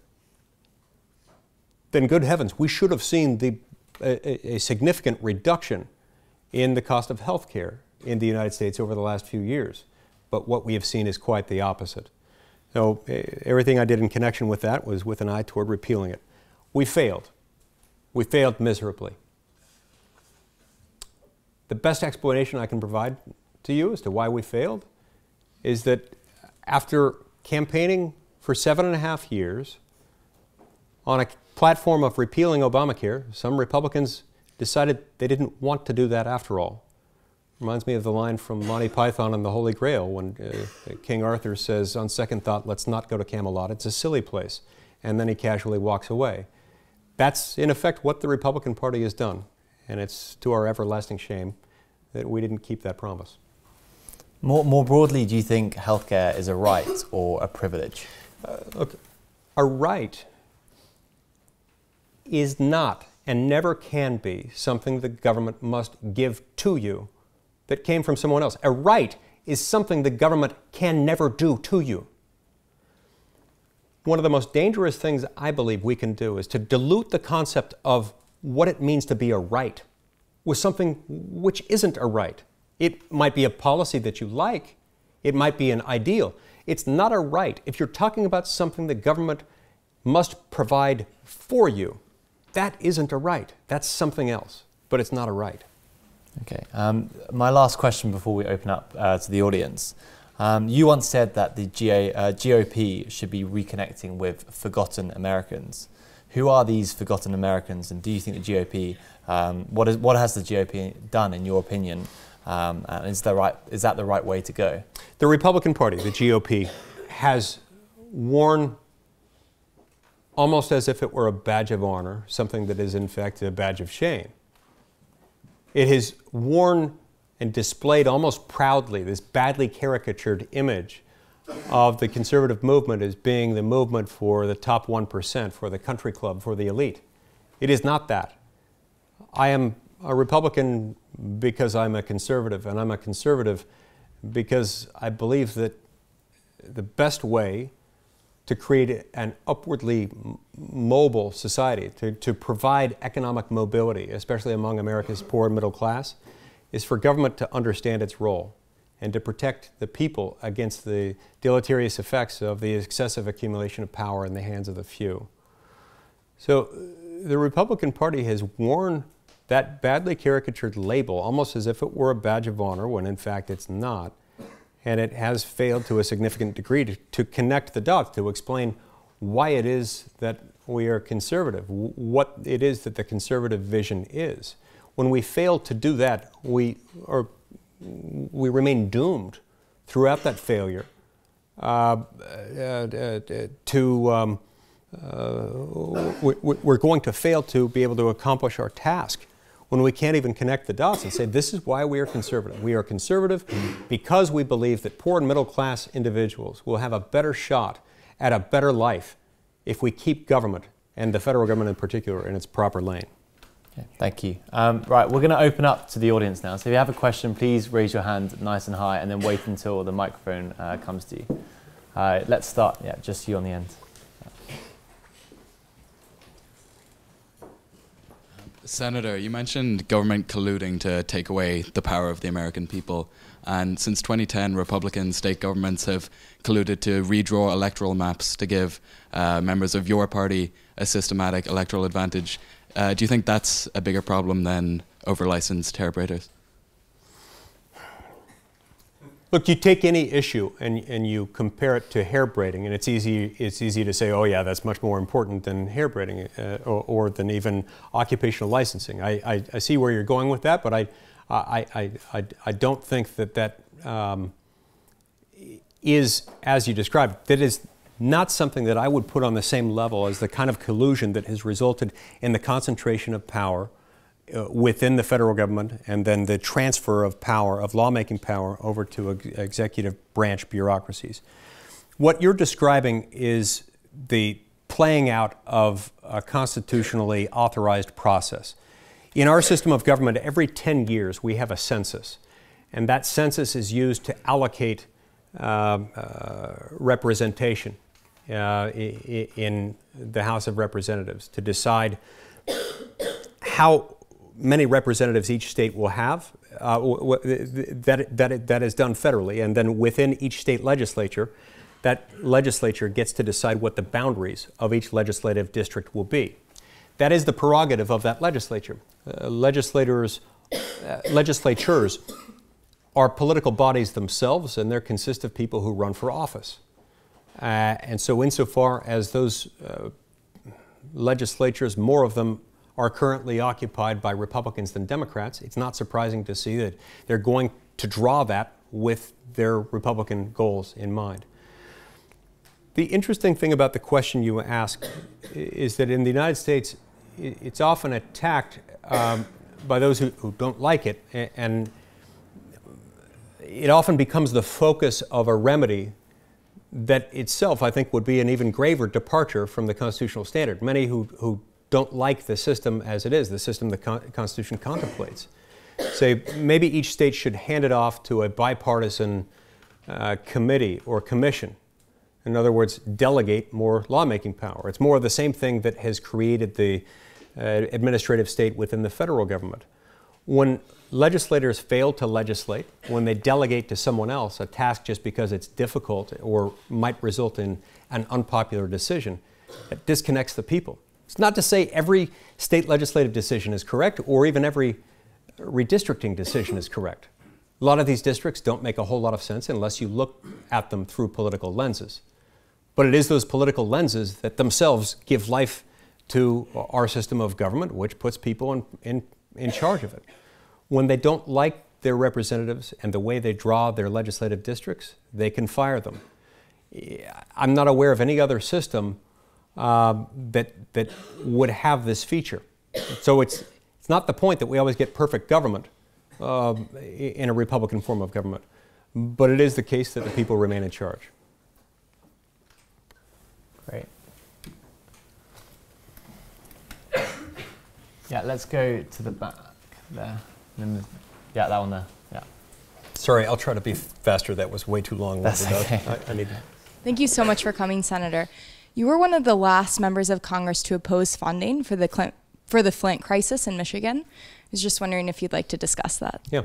then good heavens, we should have seen the a, a significant reduction in the cost of health care in the United States over the last few years. But what we have seen is quite the opposite. So everything I did in connection with that was with an eye toward repealing it. We failed. We failed miserably. The best explanation I can provide to you as to why we failed is that after campaigning for seven and a half years on a platform of repealing Obamacare, some Republicans decided they didn't want to do that after all. Reminds me of the line from Monty Python and the Holy Grail when uh, King Arthur says, on second thought, let's not go to Camelot. It's a silly place. And then he casually walks away. That's, in effect, what the Republican Party has done. And it's to our everlasting shame that we didn't keep that promise. More, more broadly, do you think healthcare is a right or a privilege? Uh, look, a right is not and never can be something the government must give to you that came from someone else. A right is something the government can never do to you. One of the most dangerous things I believe we can do is to dilute the concept of what it means to be a right with something which isn't a right. It might be a policy that you like, it might be an ideal. It's not a right if you're talking about something the government must provide for you. That isn't a right. That's something else, but it's not a right. Okay. Um, my last question before we open up uh, to the audience. Um, you once said that the GA, uh, GOP should be reconnecting with forgotten Americans. Who are these forgotten Americans, and do you think the GOP, um, what, is, what has the GOP done, in your opinion, um, is, the right, is that the right way to go? The Republican Party, the GOP, has worn almost as if it were a badge of honor, something that is in fact a badge of shame. It has worn and displayed almost proudly this badly caricatured image of the conservative movement as being the movement for the top 1%, for the country club, for the elite. It is not that. I am a Republican because I'm a conservative, and I'm a conservative because I believe that the best way to create an upwardly mobile society, to, to provide economic mobility, especially among America's poor and middle class, is for government to understand its role and to protect the people against the deleterious effects of the excessive accumulation of power in the hands of the few. So the Republican Party has worn that badly caricatured label almost as if it were a badge of honor when in fact it's not. And it has failed to a significant degree to, to connect the dots, to explain why it is that we are conservative, what it is that the conservative vision is. When we fail to do that, we, are, we remain doomed throughout that failure uh, uh, uh, to, um, we're going to fail to be able to accomplish our task when we can't even connect the dots and say, this is why we are conservative. We are conservative because we believe that poor and middle class individuals will have a better shot at a better life if we keep government, and the federal government in particular, in its proper lane. Okay, thank you. Um, right, we're going to open up to the audience now. So if you have a question, please raise your hand nice and high and then wait until the microphone uh, comes to you. Uh, let's start. Yeah, just you on the end. Senator, you mentioned government colluding to take away the power of the American people. And since 2010, Republican state governments have colluded to redraw electoral maps to give uh, members of your party a systematic electoral advantage. Uh, do you think that's a bigger problem than over licensed hair braiders? Look, you take any issue and, and you compare it to hair braiding, and it's easy, it's easy to say, oh, yeah, that's much more important than hair braiding uh, or, or, than even occupational licensing. I, I, I, see where you're going with that, but I, I, I, I, I don't think that that um, is, as you described, that is not something that I would put on the same level as the kind of collusion that has resulted in the concentration of power uh, within the federal government and then the transfer of power, of lawmaking power, over to executive branch bureaucracies. What you're describing is the playing out of a constitutionally authorized process. In our system of government, every 10 years we have a census, and that census is used to allocate uh, uh, representation in the House of Representatives to decide how many representatives each state will have. Uh, that, that, that is done federally. And then within each state legislature, that legislature gets to decide what the boundaries of each legislative district will be. That is the prerogative of that legislature. Uh, legislators, uh, legislatures are political bodies themselves, and they consist of people who run for office. Uh, and so, insofar as those uh, legislatures, more of them are currently occupied by Republicans than Democrats, it's not surprising to see that they're going to draw that with their Republican goals in mind. The interesting thing about the question you ask is that in the United States, it's often attacked um, by those who, who, don't like it, and it often becomes the focus of a remedy that itself, I think, would be an even graver departure from the constitutional standard. Many who, who don't like the system as it is, the system the con Constitution contemplates. Say maybe each state should hand it off to a bipartisan uh, committee or commission. In other words, delegate more lawmaking power. It's more of the same thing that has created the uh, administrative state within the federal government. When legislators fail to legislate, when they delegate to someone else a task just because it's difficult or might result in an unpopular decision, it disconnects the people. It's not to say every state legislative decision is correct or even every redistricting decision is correct. A lot of these districts don't make a whole lot of sense unless you look at them through political lenses. But it is those political lenses that themselves give life to our system of government, which puts people in, in, in charge of it. When they don't like their representatives and the way they draw their legislative districts, they can fire them. I'm not aware of any other system uh, that, that would have this feature. So it's, it's not the point that we always get perfect government uh, in a Republican form of government, but it is the case that the people remain in charge. Great. Yeah, let's go to the back there. Yeah, that one there. Yeah. Sorry, I'll try to be faster. That was way too long. That's okay. I, I need Thank you so much for coming, Senator. You were one of the last members of Congress to oppose funding for the Clint, for the Flint crisis in Michigan. I was just wondering if you'd like to discuss that. Yeah.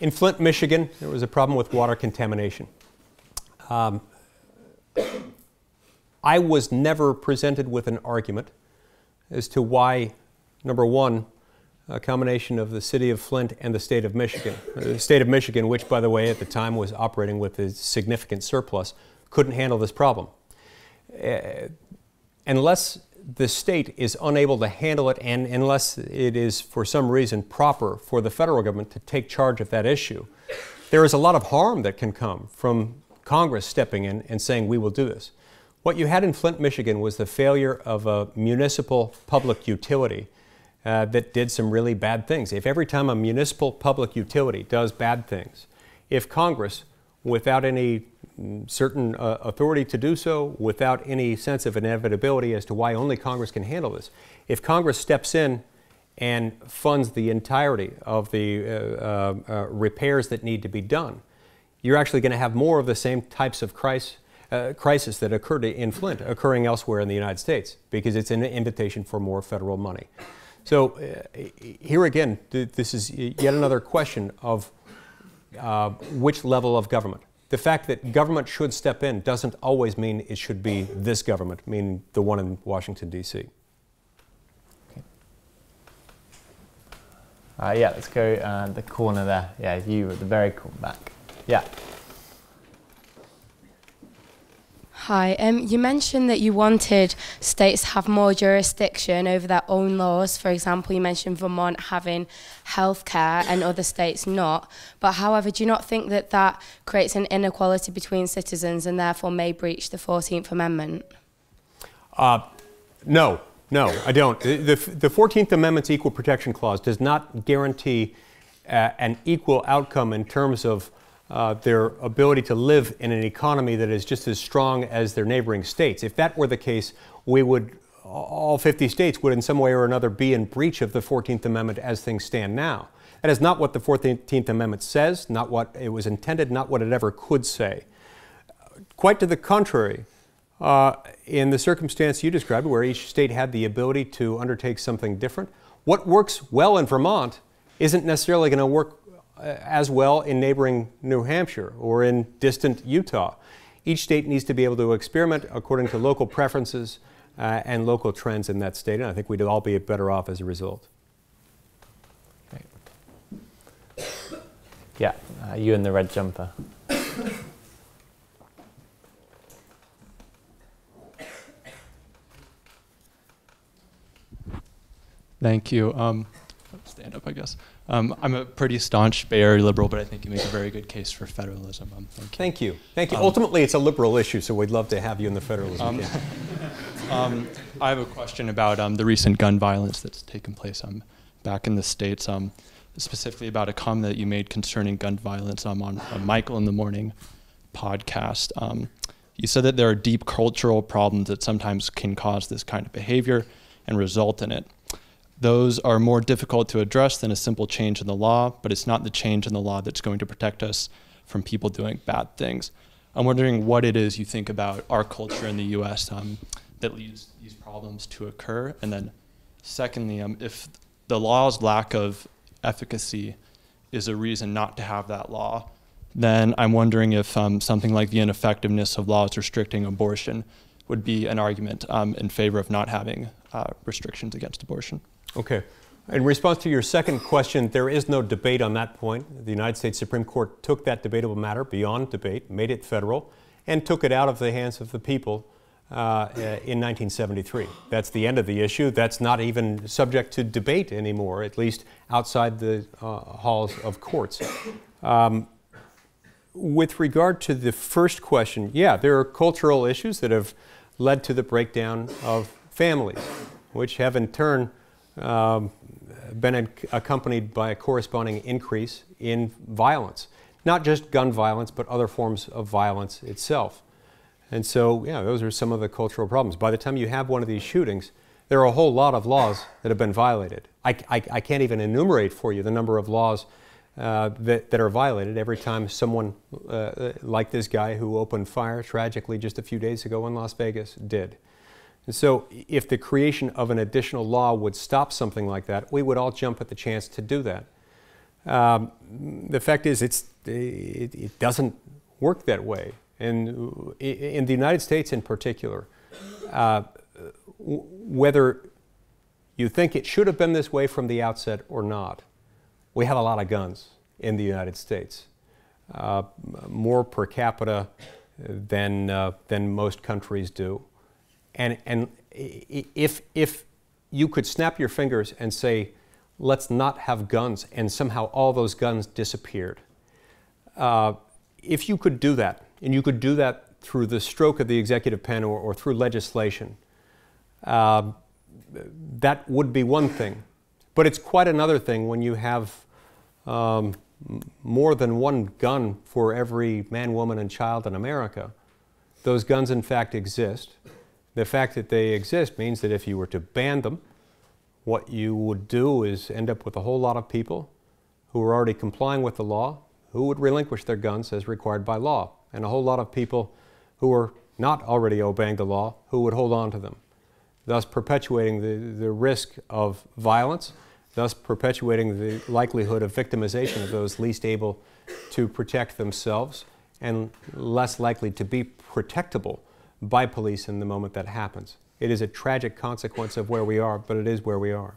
in Flint, Michigan, there was a problem with water contamination. Um, I was never presented with an argument as to why, number one, a combination of the city of Flint and the state of Michigan. The state of Michigan, which, by the way, at the time was operating with a significant surplus, couldn't handle this problem. Uh, unless the state is unable to handle it, and unless it is for some reason proper for the federal government to take charge of that issue, there is a lot of harm that can come from Congress stepping in and saying, we will do this. What you had in Flint, Michigan was the failure of a municipal public utility uh, that did some really bad things. If every time a municipal public utility does bad things, if Congress, without any certain uh, authority to do so, without any sense of inevitability as to why only Congress can handle this, if Congress steps in and funds the entirety of the uh, uh, uh repairs that need to be done, you're actually going to have more of the same types of crisis, uh, crisis that occurred in Flint occurring elsewhere in the United States because it's an invitation for more federal money. So uh, here again, th this is yet another question of uh, which level of government. The fact that government should step in doesn't always mean it should be this government, meaning the one in Washington, D.C. Uh, yeah, let's go uh, the corner there. Yeah, you at the very back. Yeah. Hi. Um, you mentioned that you wanted states to have more jurisdiction over their own laws. For example, you mentioned Vermont having healthcare and other states not. But however, do you not think that that creates an inequality between citizens and therefore may breach the 14th Amendment? Uh, no, no, I don't. The, the 14th Amendment's Equal Protection Clause does not guarantee uh, an equal outcome in terms of uh, their ability to live in an economy that is just as strong as their neighboring states. If that were the case, we would, all 50 states would in some way or another be in breach of the 14th Amendment as things stand now. That is not what the 14th Amendment says, not what it was intended, not what it ever could say. Quite to the contrary, uh, in the circumstance you described, where each state had the ability to undertake something different, what works well in Vermont isn't necessarily going to work as well in neighboring New Hampshire or in distant Utah. Each state needs to be able to experiment according to local preferences uh, and local trends in that state, and I think we'd all be better off as a result. Yeah, uh, you in the red jumper. Thank you. Um, stand up, I guess. Um, I'm a pretty staunch Bay Area liberal, but I think you make a very good case for federalism. Um, thank you. Thank you. Thank you. Um, Ultimately, it's a liberal issue, so we'd love to have you in the federalism um. Um, I have a question about um, the recent gun violence that's taken place back in the States, specifically about a comment that you made concerning gun violence on, on Michael in the Morning podcast. you said that there are deep cultural problems that sometimes can cause this kind of behavior and result in it those are more difficult to address than a simple change in the law, but it's not the change in the law that's going to protect us from people doing bad things. I'm wondering what it is you think about our culture in the US um, that leads these problems to occur. And then, secondly, um, if the law's lack of efficacy is a reason not to have that law, then I'm wondering if um, something like the ineffectiveness of laws restricting abortion would be an argument um, in favor of not having uh, restrictions against abortion. Okay. In response to your second question, there is no debate on that point. The United States Supreme Court took that debatable matter beyond debate, made it federal, and took it out of the hands of the people uh, in 1973. That's the end of the issue. That's not even subject to debate anymore, at least outside the uh, halls of courts. Um, with regard to the first question, yeah, there are cultural issues that have led to the breakdown of families, which have in turn um, been accompanied by a corresponding increase in violence. Not just gun violence, but other forms of violence itself. And so, yeah, those are some of the cultural problems. By the time you have one of these shootings, there are a whole lot of laws that have been violated. I, I, I can't even enumerate for you the number of laws uh, that, that are violated every time someone uh, like this guy who opened fire tragically just a few days ago in Las Vegas did. And so, if the creation of an additional law would stop something like that, we would all jump at the chance to do that. Um, the fact is, it's, it, it, doesn't work that way. And in the United States in particular, uh, whether you think it should have been this way from the outset or not, we have a lot of guns in the United States, uh, more per capita than, uh, than most countries do. And, and if, if you could snap your fingers and say, let's not have guns, and somehow all those guns disappeared, uh, if you could do that, and you could do that through the stroke of the executive pen or, or through legislation, uh, that would be one thing. But it's quite another thing when you have um, more than one gun for every man, woman, and child in America. Those guns, in fact, exist. The fact that they exist means that if you were to ban them, what you would do is end up with a whole lot of people who are already complying with the law who would relinquish their guns as required by law, and a whole lot of people who are not already obeying the law who would hold on to them, thus perpetuating the, the risk of violence thus perpetuating the likelihood of victimization of those least able to protect themselves and less likely to be protectable by police in the moment that happens. It is a tragic consequence of where we are, but it is where we are.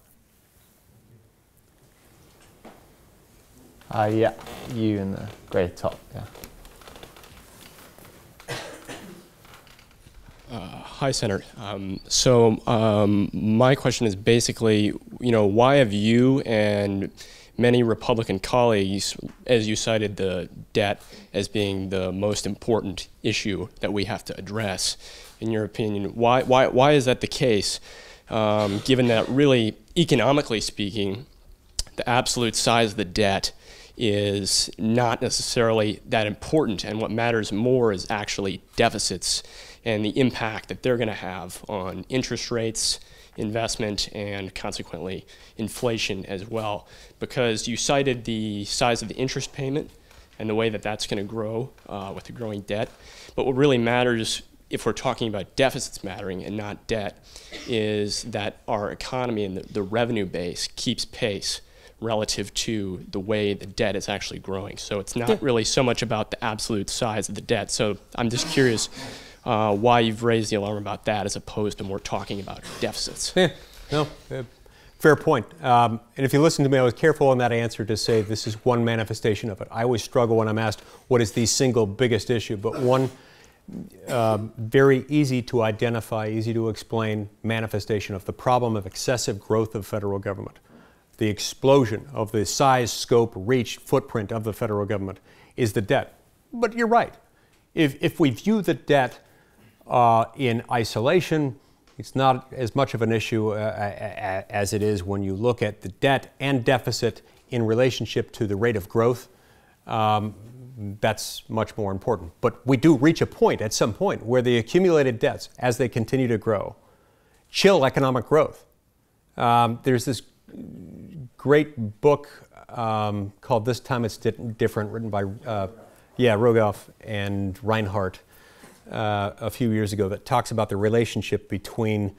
Uh, yeah, you in the grey top, yeah. Uh, hi, Senator. Um, so um, my question is basically, you know, why have you and many Republican colleagues, as you cited the debt as being the most important issue that we have to address, in your opinion, why, why, why is that the case, um, given that really, economically speaking, the absolute size of the debt is not necessarily that important, and what matters more is actually deficits and the impact that they're going to have on interest rates, investment, and consequently inflation as well. Because you cited the size of the interest payment and the way that that's going to grow uh, with the growing debt. But what really matters if we're talking about deficits mattering and not debt is that our economy and the, the revenue base keeps pace relative to the way the debt is actually growing. So it's not really so much about the absolute size of the debt. So I'm just curious uh, why you've raised the alarm about that as opposed to more talking about deficits. Yeah, no, fair point. Um, and if you listen to me, I was careful in that answer to say this is one manifestation of it. I always struggle when I'm asked what is the single biggest issue, but one uh, very easy to identify, easy to explain manifestation of the problem of excessive growth of federal government. The explosion of the size, scope, reach, footprint of the federal government is the debt. But you're right. If, if we view the debt uh, in isolation, it's not as much of an issue uh, as it is when you look at the debt and deficit in relationship to the rate of growth. Um, that's much more important. But we do reach a point at some point where the accumulated debts, as they continue to grow, chill economic growth. Um, there's this great book um, called This Time It's Different, written by, uh, yeah, Rogoff and Reinhart uh, a few years ago that talks about the relationship between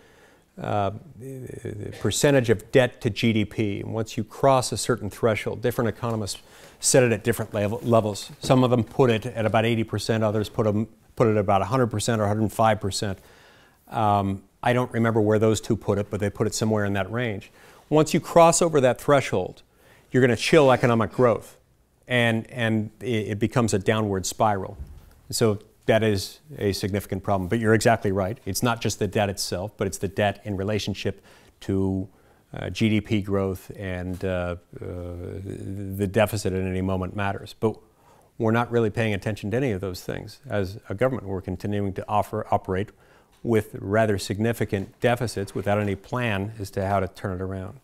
uh, the percentage of debt to GDP. And once you cross a certain threshold, different economists set it at different level, levels. Some of them put it at about 80%, others put, them, put it at about 100% or 105%. Um, I don't remember where those two put it, but they put it somewhere in that range. Once you cross over that threshold, you're going to chill economic growth, and, and it, it becomes a downward spiral. So that is a significant problem. But you're exactly right. It's not just the debt itself, but it's the debt in relationship to uh, GDP growth and uh, uh, the deficit at any moment matters. But we're not really paying attention to any of those things. As a government, we're continuing to offer, operate with rather significant deficits without any plan as to how to turn it around.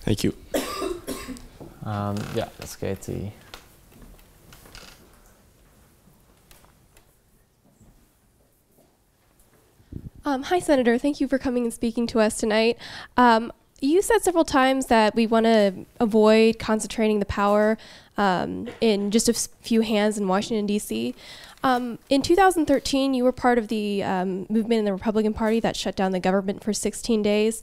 Thank you. Um, yeah, let's get to Um, hi, Senator. Thank you for coming and speaking to us tonight. Um, you said several times that we want to avoid concentrating the power um, in just a few hands in Washington, D.C. Um, in 2013, you were part of the um, movement in the Republican Party that shut down the government for 16 days.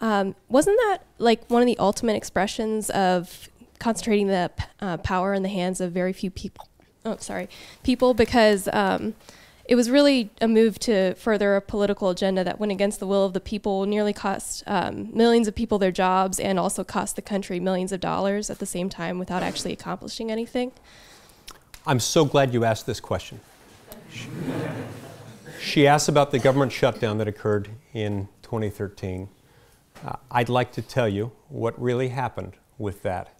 Um, wasn't that like one of the ultimate expressions of concentrating the uh, power in the hands of very few people? Oh, sorry, people, because um, it was really a move to further a political agenda that went against the will of the people, nearly cost um, millions of people their jobs, and also cost the country millions of dollars at the same time without actually accomplishing anything. I'm so glad you asked this question. She asked about the government shutdown that occurred in 2013. Uh, I'd like to tell you what really happened with that.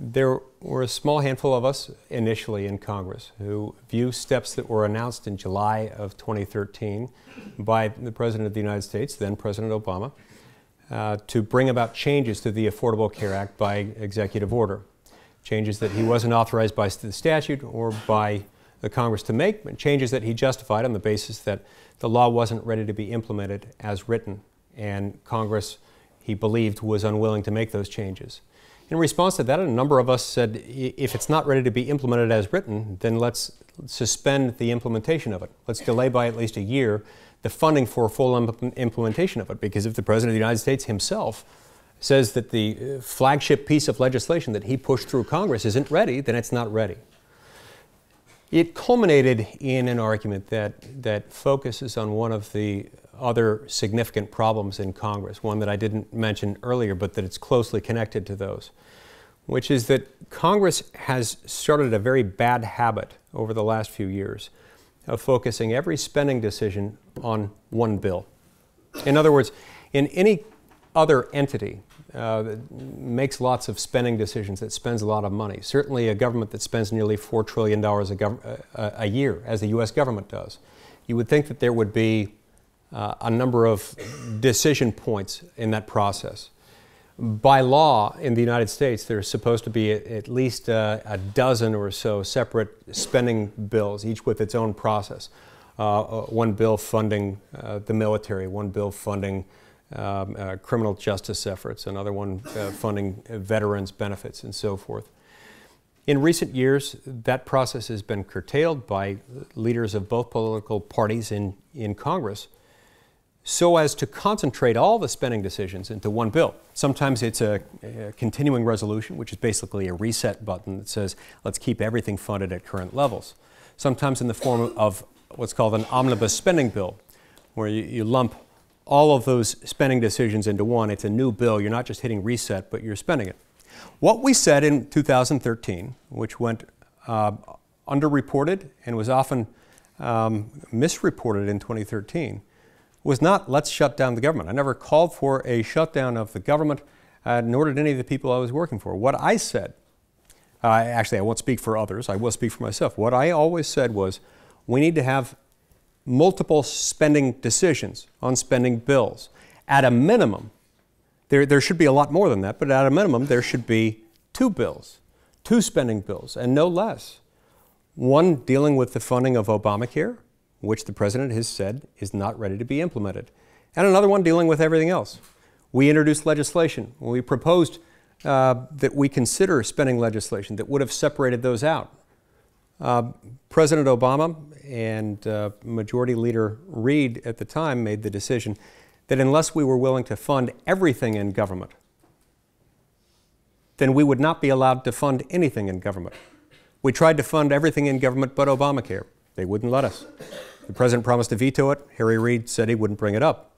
There were a small handful of us initially in Congress who view steps that were announced in July of 2013 by the President of the United States, then President Obama, uh, to bring about changes to the Affordable Care Act by executive order. Changes that he wasn't authorized by the statute or by the Congress to make, but changes that he justified on the basis that the law wasn't ready to be implemented as written, and Congress, he believed, was unwilling to make those changes. In response to that, a number of us said, if it's not ready to be implemented as written, then let's suspend the implementation of it. Let's delay by at least a year the funding for full implementation of it, because if the President of the United States himself says that the uh, flagship piece of legislation that he pushed through Congress isn't ready, then it's not ready. It culminated in an argument that, that focuses on one of the other significant problems in Congress, one that I didn't mention earlier, but that it's closely connected to those, which is that Congress has started a very bad habit over the last few years of focusing every spending decision on one bill. In other words, in any other entity, uh, that makes lots of spending decisions, that spends a lot of money. Certainly, a government that spends nearly $4 trillion a, uh, a year, as the US government does, you would think that there would be uh, a number of decision points in that process. By law in the United States, there's supposed to be at least uh, a dozen or so separate spending bills, each with its own process. Uh, uh, one bill funding the military, one bill funding um, uh, criminal justice efforts, another one uh, funding veterans benefits and so forth. In recent years, that process has been curtailed by leaders of both political parties in, in Congress so as to concentrate all the spending decisions into one bill. Sometimes it's a, a, continuing resolution, which is basically a reset button that says, let's keep everything funded at current levels. Sometimes in the form of what's called an omnibus spending bill, where you, you lump all of those spending decisions into one. It's a new bill. You're not just hitting reset, but you're spending it. What we said in 2013, which went uh, underreported and was often um, misreported in 2013, was not let's shut down the government. I never called for a shutdown of the government, uh, nor did any of the people I was working for. What I said, uh, actually, I won't speak for others, I will speak for myself. What I always said was we need to have multiple spending decisions on spending bills. At a minimum, there, there should be a lot more than that, but at a minimum, there should be two bills, two spending bills, and no less. One dealing with the funding of Obamacare, which the President has said is not ready to be implemented, and another one dealing with everything else. We introduced legislation. We proposed uh, that we consider spending legislation that would have separated those out. Uh, President Obama and uh, Majority Leader Reid at the time made the decision that unless we were willing to fund everything in government, then we would not be allowed to fund anything in government. We tried to fund everything in government but Obamacare. They wouldn't let us. The president promised to veto it. Harry Reid said he wouldn't bring it up.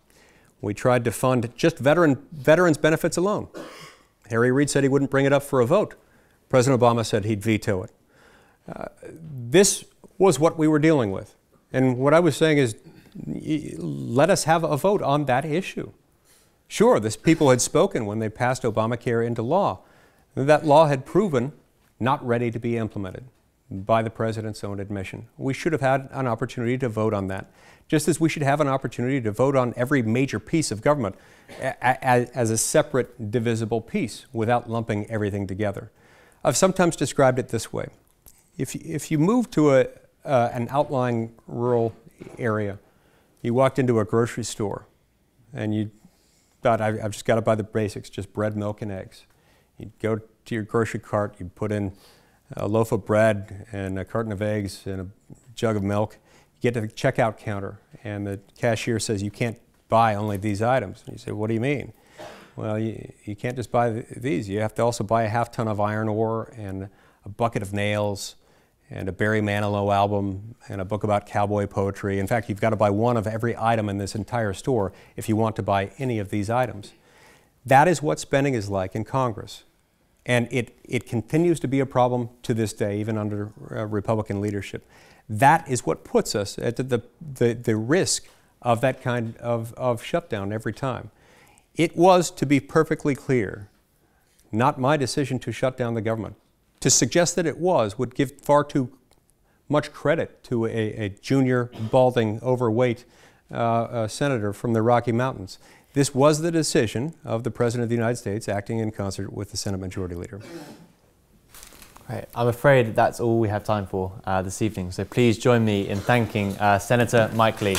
We tried to fund just veteran, veterans benefits alone. Harry Reid said he wouldn't bring it up for a vote. President Obama said he'd veto it. Uh, this was what we were dealing with. And what I was saying is, let us have a vote on that issue. Sure, this people had spoken when they passed Obamacare into law. That law had proven not ready to be implemented by the president's own admission. We should have had an opportunity to vote on that, just as we should have an opportunity to vote on every major piece of government as a separate, divisible piece without lumping everything together. I've sometimes described it this way. If, if you move to a, uh, an outlying rural area, you walked into a grocery store and you thought, I've just got to buy the basics, just bread, milk, and eggs. You'd go to your grocery cart, you'd put in a loaf of bread and a carton of eggs and a jug of milk. You get to the checkout counter, and the cashier says, You can't buy only these items. And you say, What do you mean? Well, you, you can't just buy th- these. You have to also buy a half ton of iron ore and a bucket of nails and a Barry Manilow album and a book about cowboy poetry. In fact, you've got to buy one of every item in this entire store if you want to buy any of these items. That is what spending is like in Congress. And it, it continues to be a problem to this day, even under uh, Republican leadership. That is what puts us at the, the, the, risk of that kind of, of shutdown every time. It was, to be perfectly clear, not my decision to shut down the government. To suggest that it was would give far too much credit to a, a junior, balding, overweight uh, uh, senator from the Rocky Mountains. This was the decision of the President of the United States acting in concert with the Senate Majority Leader. Right. I'm afraid that's all we have time for uh, this evening. So please join me in thanking uh, Senator Mike Lee.